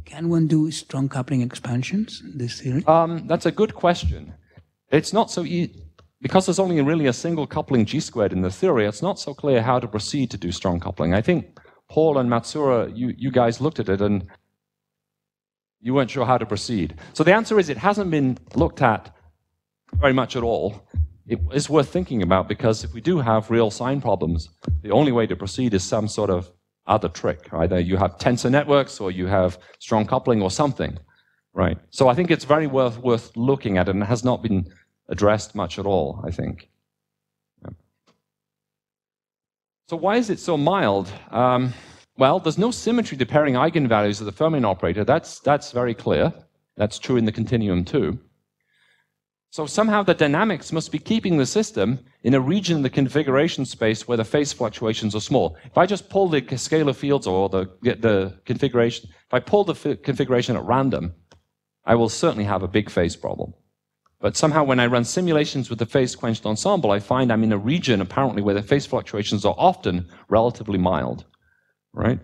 Can one do strong coupling expansions in this theory? Um, that's a good question. It's not so easy. Because there's only really a single coupling g squared in the theory, it's not so clear how to proceed to do strong coupling. I think Paul and Matsuura, you, you guys looked at it and you weren't sure how to proceed. So the answer is it hasn't been looked at very much at all it is worth thinking about because if we do have real sign problems, the only way to proceed is some sort of other trick. Either you have tensor networks or you have strong coupling or something, right? So I think it's very worth worth looking at, and it has not been addressed much at all. I think. So why is it so mild? Um, well, there's no symmetry to pairing eigenvalues of the fermion operator. That's that's very clear. That's true in the continuum too. So somehow the dynamics must be keeping the system in a region in the configuration space where the phase fluctuations are small. If I just pull the scalar fields or the, the configuration, if I pull the configuration at random, I will certainly have a big phase problem. But somehow when I run simulations with the phase quenched ensemble, I find I'm in a region apparently where the phase fluctuations are often relatively mild, right?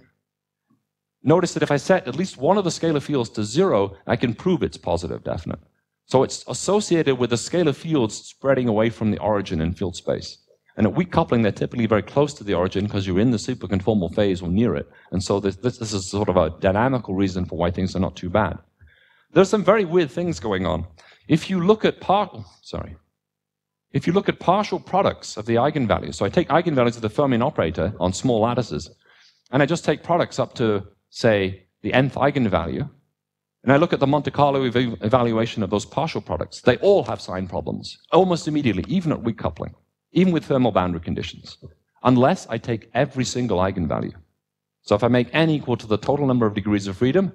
Notice that if I set at least one of the scalar fields to zero, I can prove it's positive definite. So it's associated with the scalar fields spreading away from the origin in field space. And at weak coupling, they're typically very close to the origin because you're in the superconformal phase or near it. And so this, this, this, is sort of a dynamical reason for why things are not too bad. There's some very weird things going on. If you look at part, oh, sorry, if you look at partial products of the eigenvalues, so I take eigenvalues of the fermion operator on small lattices, and I just take products up to, say, the nth eigenvalue, and I look at the Monte Carlo ev evaluation of those partial products. They all have sign problems, almost immediately, even at weak coupling, even with thermal boundary conditions, unless I take every single eigenvalue. So if I make n equal to the total number of degrees of freedom,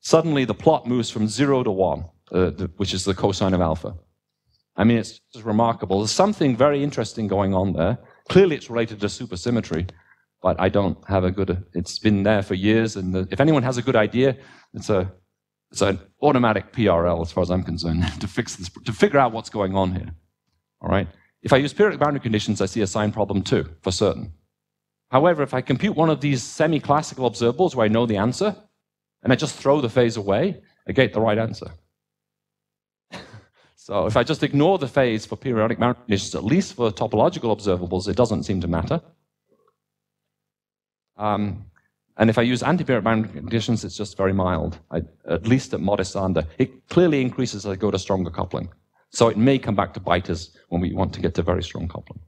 suddenly the plot moves from 0 to 1, uh, which is the cosine of alpha. I mean, it's just remarkable. There's something very interesting going on there. Clearly, it's related to supersymmetry, but I don't have a good. It's been there for years, and the, if anyone has a good idea, it's a it's an automatic PRL, as far as I'm concerned, to fix this, to figure out what's going on here. All right. If I use periodic boundary conditions, I see a sign problem too, for certain. However, if I compute one of these semi-classical observables where I know the answer, and I just throw the phase away, I get the right answer. so if I just ignore the phase for periodic boundary conditions, at least for topological observables, it doesn't seem to matter. Um, and if I use anti-periodic boundary conditions, it's just very mild, I, at least at modest under. It clearly increases as I go to stronger coupling. So it may come back to bite us when we want to get to very strong coupling.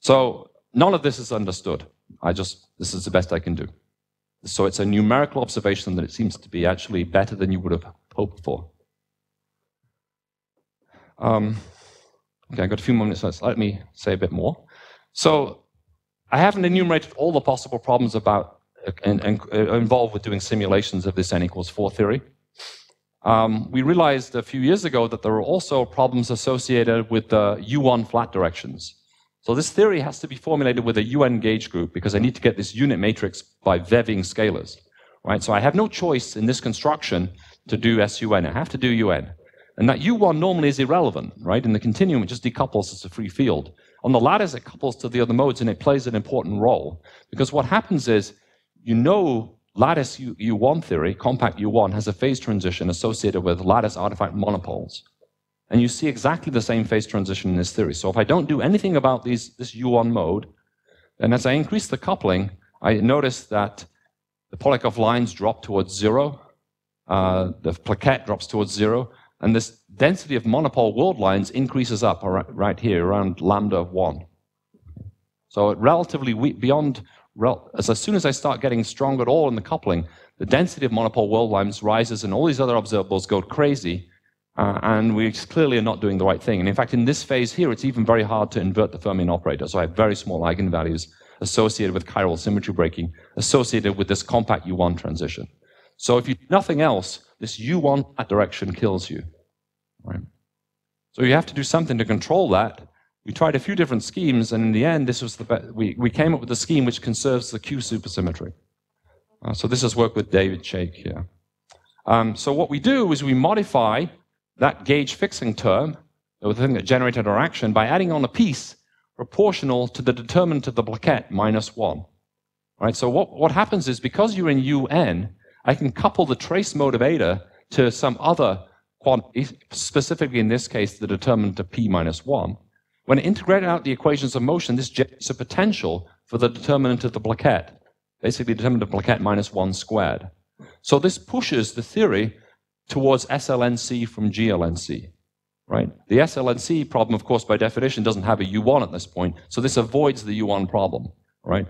So none of this is understood. I just, this is the best I can do. So it's a numerical observation that it seems to be actually better than you would have hoped for. Um, okay, I've got a few minutes left. Let me say a bit more. So I haven't enumerated all the possible problems about and, and involved with doing simulations of this n equals 4 theory. Um, we realized a few years ago that there were also problems associated with the U1 flat directions. So this theory has to be formulated with a UN gauge group because I need to get this unit matrix by veving scalars. Right? So I have no choice in this construction to do SUN. I have to do UN. And that U1 normally is irrelevant, right? In the continuum, it just decouples as a free field. On the lattice, it couples to the other modes and it plays an important role. Because what happens is, you know, lattice U, U1 theory, compact U1, has a phase transition associated with lattice artifact monopoles. And you see exactly the same phase transition in this theory. So if I don't do anything about these, this U1 mode, then as I increase the coupling, I notice that the Polyakov lines drop towards zero, uh, the plaquette drops towards zero, and this density of monopole world lines increases up right here around lambda 1. So it relatively weak, beyond, as, soon as I start getting strong at all in the coupling, the density of monopole world lines rises and all these other observables go crazy. Uh, and we clearly are not doing the right thing. And in fact, in this phase here, it's even very hard to invert the fermion operator. So I have very small eigenvalues associated with chiral symmetry breaking, associated with this compact U1 transition. So if you do nothing else, this U1 direction kills you. Right? So you have to do something to control that. We tried a few different schemes, and in the end, this was the be- we, we came up with a scheme which conserves the Q supersymmetry. Uh, so this is work with David Schaich here. Um, so what we do is we modify that gauge fixing term, the thing that generated our action, by adding on a piece proportional to the determinant of the plaquette minus 1. Right, so what, what happens is because you're in UN, I can couple the trace mode of eta to some other quantity, specifically in this case, the determinant of p minus 1. When I integrate out the equations of motion, this generates a potential for the determinant of the plaquette, basically the determinant of plaquette minus 1 squared. So this pushes the theory towards SLNC from GLNC right? The SLNC problem, of course, by definition, doesn't have a U1 at this point, so this avoids the U1 problem, right?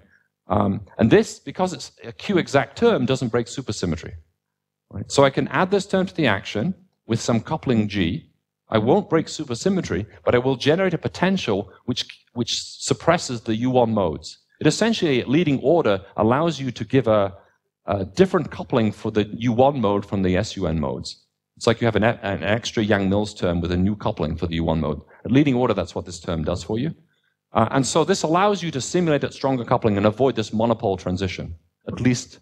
Um, and this, because it's a Q exact term, doesn't break supersymmetry. Right? So I can add this term to the action with some coupling G. I won't break supersymmetry, but I will generate a potential which, which suppresses the U1 modes. It essentially, leading order, allows you to give a, a different coupling for the U1 mode from the SUN modes. It's like you have an, an extra Yang-Mills term with a new coupling for the U1 mode. At leading order, that's what this term does for you. Uh, and so this allows you to simulate that stronger coupling and avoid this monopole transition, at least,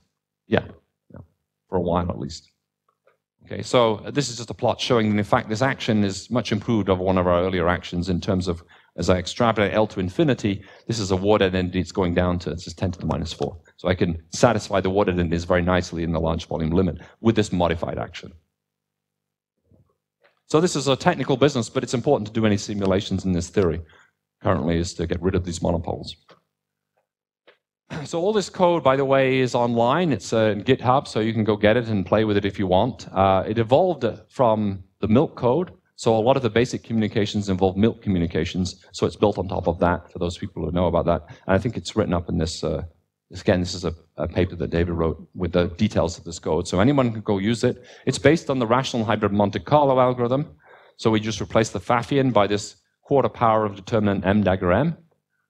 yeah, yeah, for a while at least. Okay, so uh, this is just a plot showing that in fact this action is much improved over one of our earlier actions in terms of as I extrapolate L to infinity, this is a Ward identity, it's going down to, just 10 to the minus 4. So I can satisfy the Ward identities very nicely in the large volume limit with this modified action. So this is a technical business, but it's important to do any simulations in this theory currently is to get rid of these monopoles. So all this code, by the way, is online. It's uh, in GitHub, so you can go get it and play with it if you want. Uh, it evolved from the MILC code, so a lot of the basic communications involve MILC communications. So it's built on top of that for those people who know about that. And I think it's written up in this uh, Again, this is a, a, paper that David wrote with the details of this code. So anyone can go use it. It's based on the rational hybrid Monte Carlo algorithm. So we just replace the Pfaffian by this quarter power of determinant m dagger m.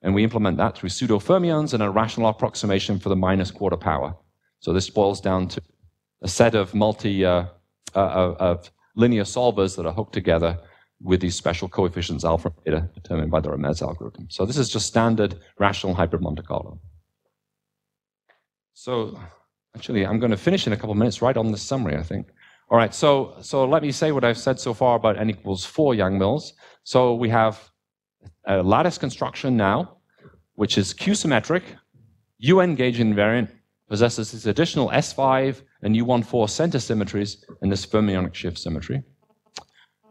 And we implement that through pseudo fermions and a rational approximation for the minus quarter power. So this boils down to a set of multi uh, uh, uh of linear solvers that are hooked together with these special coefficients alpha and beta determined by the Remez algorithm. So this is just standard rational hybrid Monte Carlo. So actually, I'm going to finish in a couple of minutes right on this summary, I think. All right, so, so let me say what I've said so far about n equals 4 Yang-Mills. So we have a lattice construction now, which is Q-symmetric, UN gauge invariant, possesses this additional S5 and U14 center symmetries in this fermionic shift symmetry.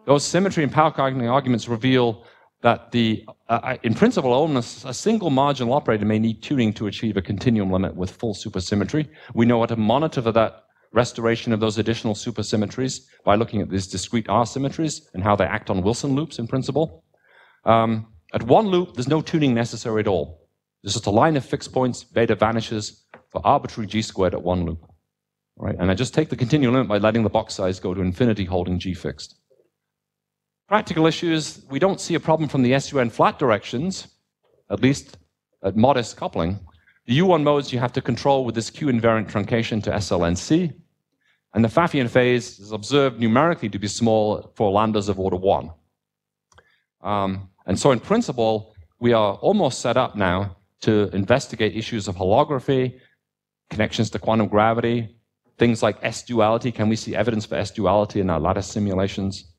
Those symmetry and power arguments reveal that the, uh, in principle, almost a single marginal operator may need tuning to achieve a continuum limit with full supersymmetry. We know how to monitor for that restoration of those additional supersymmetries by looking at these discrete R symmetries and how they act on Wilson loops in principle. Um, at one loop, there's no tuning necessary at all. There's just a line of fixed points, beta vanishes for arbitrary g squared at one loop. Right? And I just take the continuum limit by letting the box size go to infinity holding g fixed. Practical issues, we don't see a problem from the SUN flat directions, at least at modest coupling. The U1 modes you have to control with this Q invariant truncation to SLNC. And the Pfaffian phase is observed numerically to be small for lambdas of order 1. Um, and so, in principle, we are almost set up now to investigate issues of holography, connections to quantum gravity, things like S duality. Can we see evidence for S duality in our lattice simulations?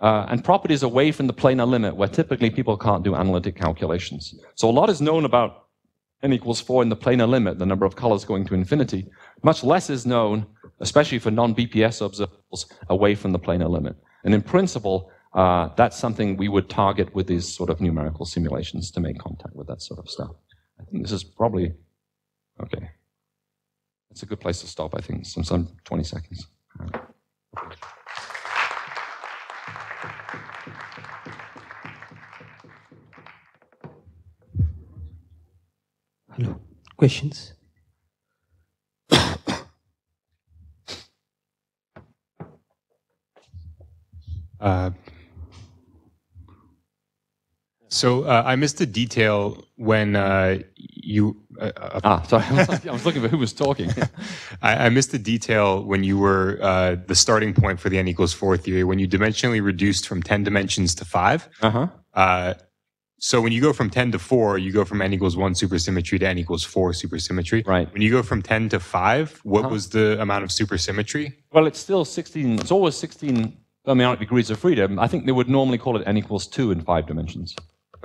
uh, and properties away from the planar limit where typically people can't do analytic calculations. So a lot is known about n equals 4 in the planar limit, the number of colors going to infinity. Much less is known, especially for non-BPS observables, away from the planar limit. And in principle, uh, that's something we would target with these sort of numerical simulations to make contact with that sort of stuff. I think this is probably okay. It's a good place to stop. I think some some 20 seconds. Hello. Questions? Uh, so uh, I missed a detail when uh, you. Uh, uh, Ah, sorry. I was looking for who was talking. I, I missed the detail when you were uh, the starting point for the n equals four theory when you dimensionally reduced from ten dimensions to five. Uh-huh. Uh, so when you go from ten to four, you go from n equals one supersymmetry to n equals four supersymmetry. Right. When you go from ten to five, what Uh-huh. was the amount of supersymmetry? Well, it's still 16. It's always 16 thermodynamic degrees of freedom. I think they would normally call it n equals 2 in five dimensions.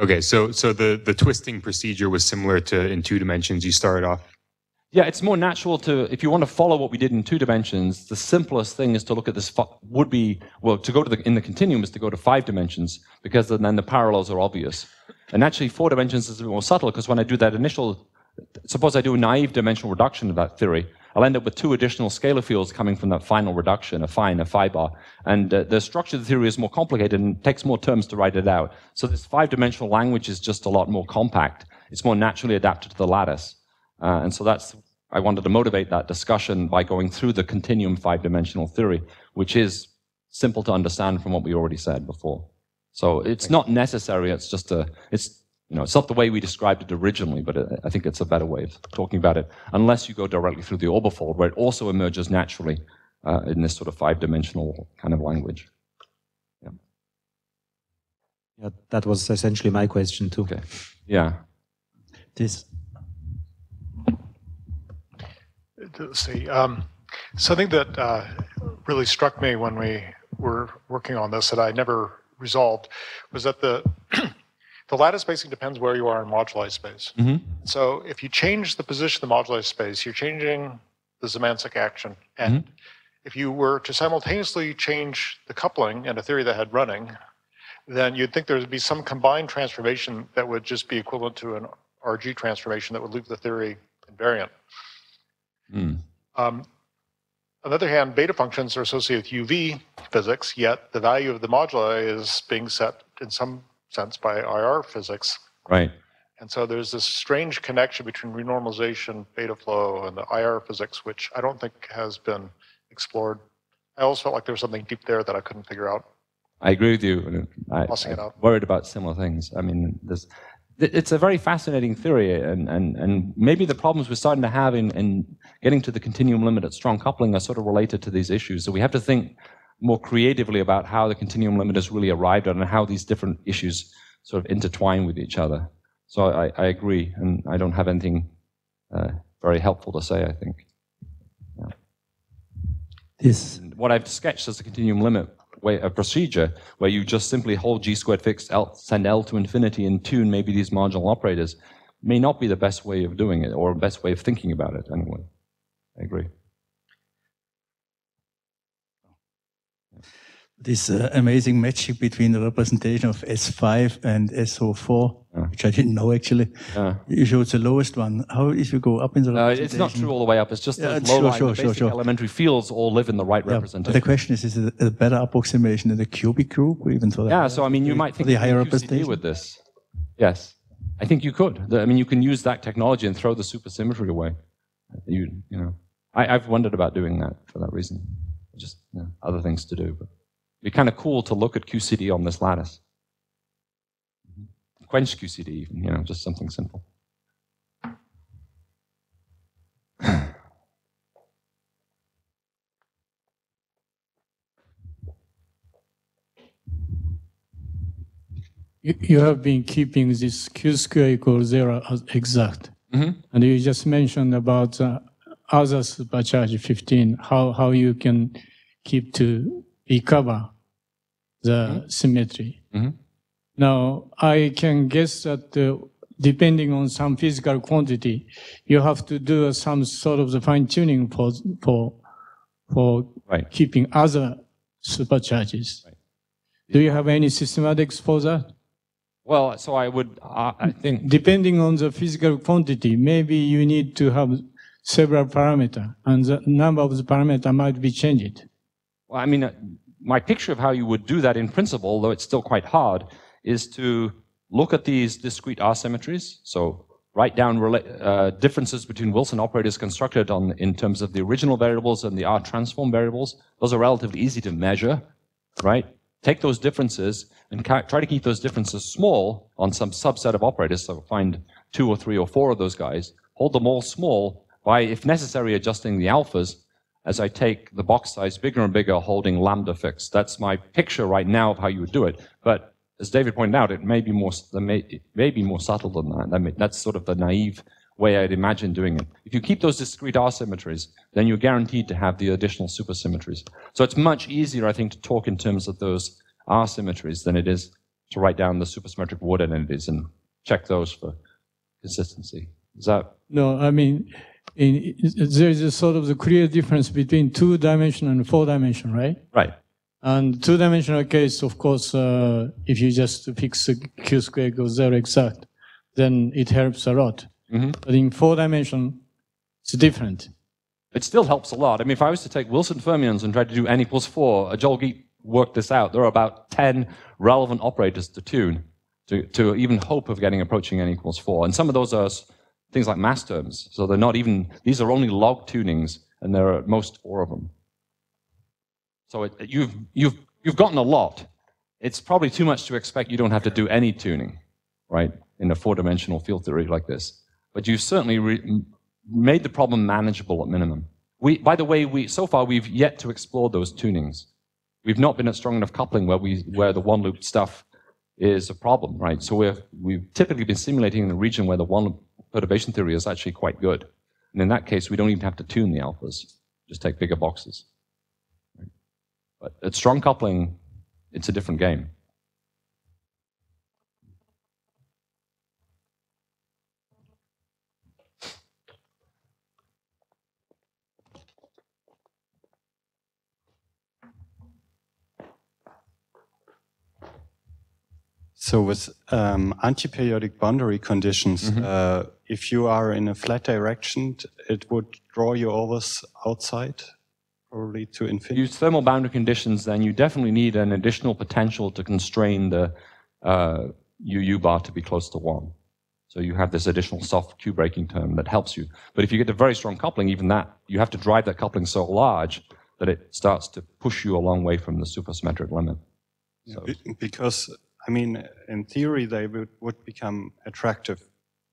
Okay, so so the the twisting procedure was similar to in two dimensions. You started off Yeah, it's more natural to, if you want to follow what we did in two dimensions, the simplest thing is to look at this, would be, well, to go to the, in the continuum is to go to five dimensions, because then the parallels are obvious. And actually, four dimensions is a bit more subtle, because when I do that initial, suppose I do a naive dimensional reduction of that theory, I'll end up with two additional scalar fields coming from that final reduction, a phi and a phi bar. And uh, the structure of the theory is more complicated and takes more terms to write it out. So this five-dimensional language is just a lot more compact. It's more naturally adapted to the lattice. Uh, and so that's, I wanted to motivate that discussion by going through the continuum five dimensional theory, which is simple to understand from what we already said before. So it's not necessary, it's just a, it's, you know, it's not the way we described it originally, but I think it's a better way of talking about it, unless you go directly through the orbifold, where it also emerges naturally uh, in this sort of five dimensional kind of language. Yeah, that was essentially my question too. Okay. Yeah. This. Let's see. Um, something that uh, really struck me when we were working on this that I never resolved was that the the lattice spacing depends where you are in moduli space. Mhm. So if you change the position of the moduli space, you're changing the Symanzik action. And if you were to simultaneously change the coupling in a theory that had running, then you'd think there would be some combined transformation that would just be equivalent to an RG transformation that would leave the theory invariant. Mm. Um, on the other hand, beta functions are associated with UV physics, yet the value of the moduli is being set in some sense by IR physics. Right. And so there's this strange connection between renormalization, beta flow, and the IR physics, which I don't think has been explored. I always felt like there was something deep there that I couldn't figure out. I agree with you. I, I'm out. worried about similar things. I mean. It's a very fascinating theory, and, and, and maybe the problems we're starting to have in, in getting to the continuum limit at strong coupling are sort of related to these issues. So we have to think more creatively about how the continuum limit is really arrived at and how these different issues sort of intertwine with each other. So I, I agree, and I don't have anything uh, very helpful to say, I think. This. what I've sketched as a continuum limit way, a procedure where you just simply hold g squared fixed, L, send L to infinity, and tune maybe these marginal operators may not be the best way of doing it or best way of thinking about it anyway. I agree. This uh, amazing matching between the representation of S5 and SO4, Yeah. which I didn't know actually. Yeah. You showed the lowest one. How if you go up in the Uh, representation? it's not true all the way up. It's just Yeah, those low sure, lying, sure, the sure, basic sure. elementary fields all live in the right Yeah, but representation. the question is, is it a better approximation than the cubic group or even for the Yeah, so I mean, you might for think the higher can QCD representation? with this. Yes, I think you could. I mean, you can use that technology and throw the supersymmetry away. You, you know, I, I've wondered about doing that for that reason. Just you know, other things to do, but it'd be kind of cool to look at QCD on this lattice. Quench QCD, even, you know, just something simple. You you have been keeping this q square equals zero as exact. Mhm. And you just mentioned about uh, other supercharge 15, how, how you can keep to recover the symmetry. Mhm. Now, I can guess that uh, depending on some physical quantity, you have to do some sort of the fine tuning for, for, for Right. keeping other supercharges. Right. Do you have any systematics for that? Well, so I would, uh, I think, Depending on the physical quantity, maybe you need to have several parameter and the number of the parameter might be changed. I mean, uh, my picture of how you would do that in principle, though it's still quite hard, is to look at these discrete R symmetries. So write down uh, differences between Wilson operators constructed on in terms of the original variables and the R transform variables. Those are relatively easy to measure, right? Take those differences and try to keep those differences small on some subset of operators. So find two or three or four of those guys, hold them all small by, if necessary, adjusting the alphas as I take the box size bigger and bigger, holding lambda fixed. That's my picture right now of how you would do it. But as David pointed out, it may be more, may, may be more subtle than that. That may- that's sort of the naive way I'd imagine doing it. If you keep those discrete R symmetries, then you're guaranteed to have the additional supersymmetries. So it's much easier, I think, to talk in terms of those R symmetries than it is to write down the supersymmetric Ward identities and check those for consistency. Is that No, I mean, in, there is a sort of the clear difference between two dimension and four dimension, right? right? And two dimensional case, of course, uh, if you just fix the q square equals zero exact, then it helps a lot. Mhm. But in four dimension, it's different. It still helps a lot. I mean, if I was to take Wilson fermions and try to do n equals 4, uh, Joel Giedt worked this out. There are about 10 relevant operators to tune to, to even hope of getting approaching n equals 4. And some of those are things like mass terms. So they're not even, these are only log tunings, and there are most four of them. So it, you've, you've, you've gotten a lot. It's probably too much to expect you don't have to do any tuning, right, in a four dimensional field theory like this. But you've certainly made the problem manageable at minimum. We, by the way, we, so far we've yet to explore those tunings. We've not been at strong enough coupling where, we, where the one loop stuff is a problem, right? So we're, we've typically been simulating in the region where the one loop perturbation theory is actually quite good. And in that case, we don't even have to tune the alphas, just take bigger boxes. But at strong coupling, it's a different game. So with um, antiperiodic boundary conditions, uh, if you are in a flat direction, it would draw you always outside, probably to infinity. use thermal boundary conditions, then you definitely need an additional potential to constrain the uh, UU bar to be close to one. So you have this additional soft Q breaking term that helps you. But if you get a very strong coupling, even that, you have to drive that coupling so large that it starts to push you a long way from the supersymmetric limit. So, Be- Because, I mean, in theory, they would, would become attractive.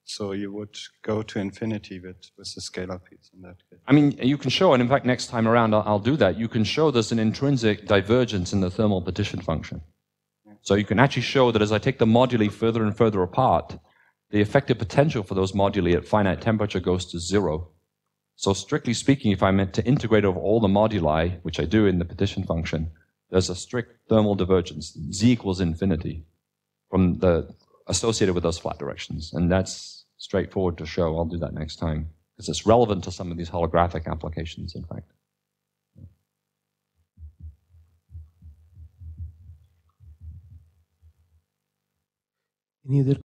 So you would go to infinity with, with the scalar fields in that case. I mean, you can show, and in fact, next time around, I'll, I'll do that. You can show there's an intrinsic divergence in the thermal partition function. So you can actually show that as I take the moduli further and further apart, the effective potential for those moduli at finite temperature goes to zero. So strictly speaking, if I meant to integrate over all the moduli, which I do in the partition function, there's a strict thermal divergence, z equals infinity, from the associated with those flat directions, and that's straightforward to show. I'll do that next time because it's relevant to some of these holographic applications. In fact. Any other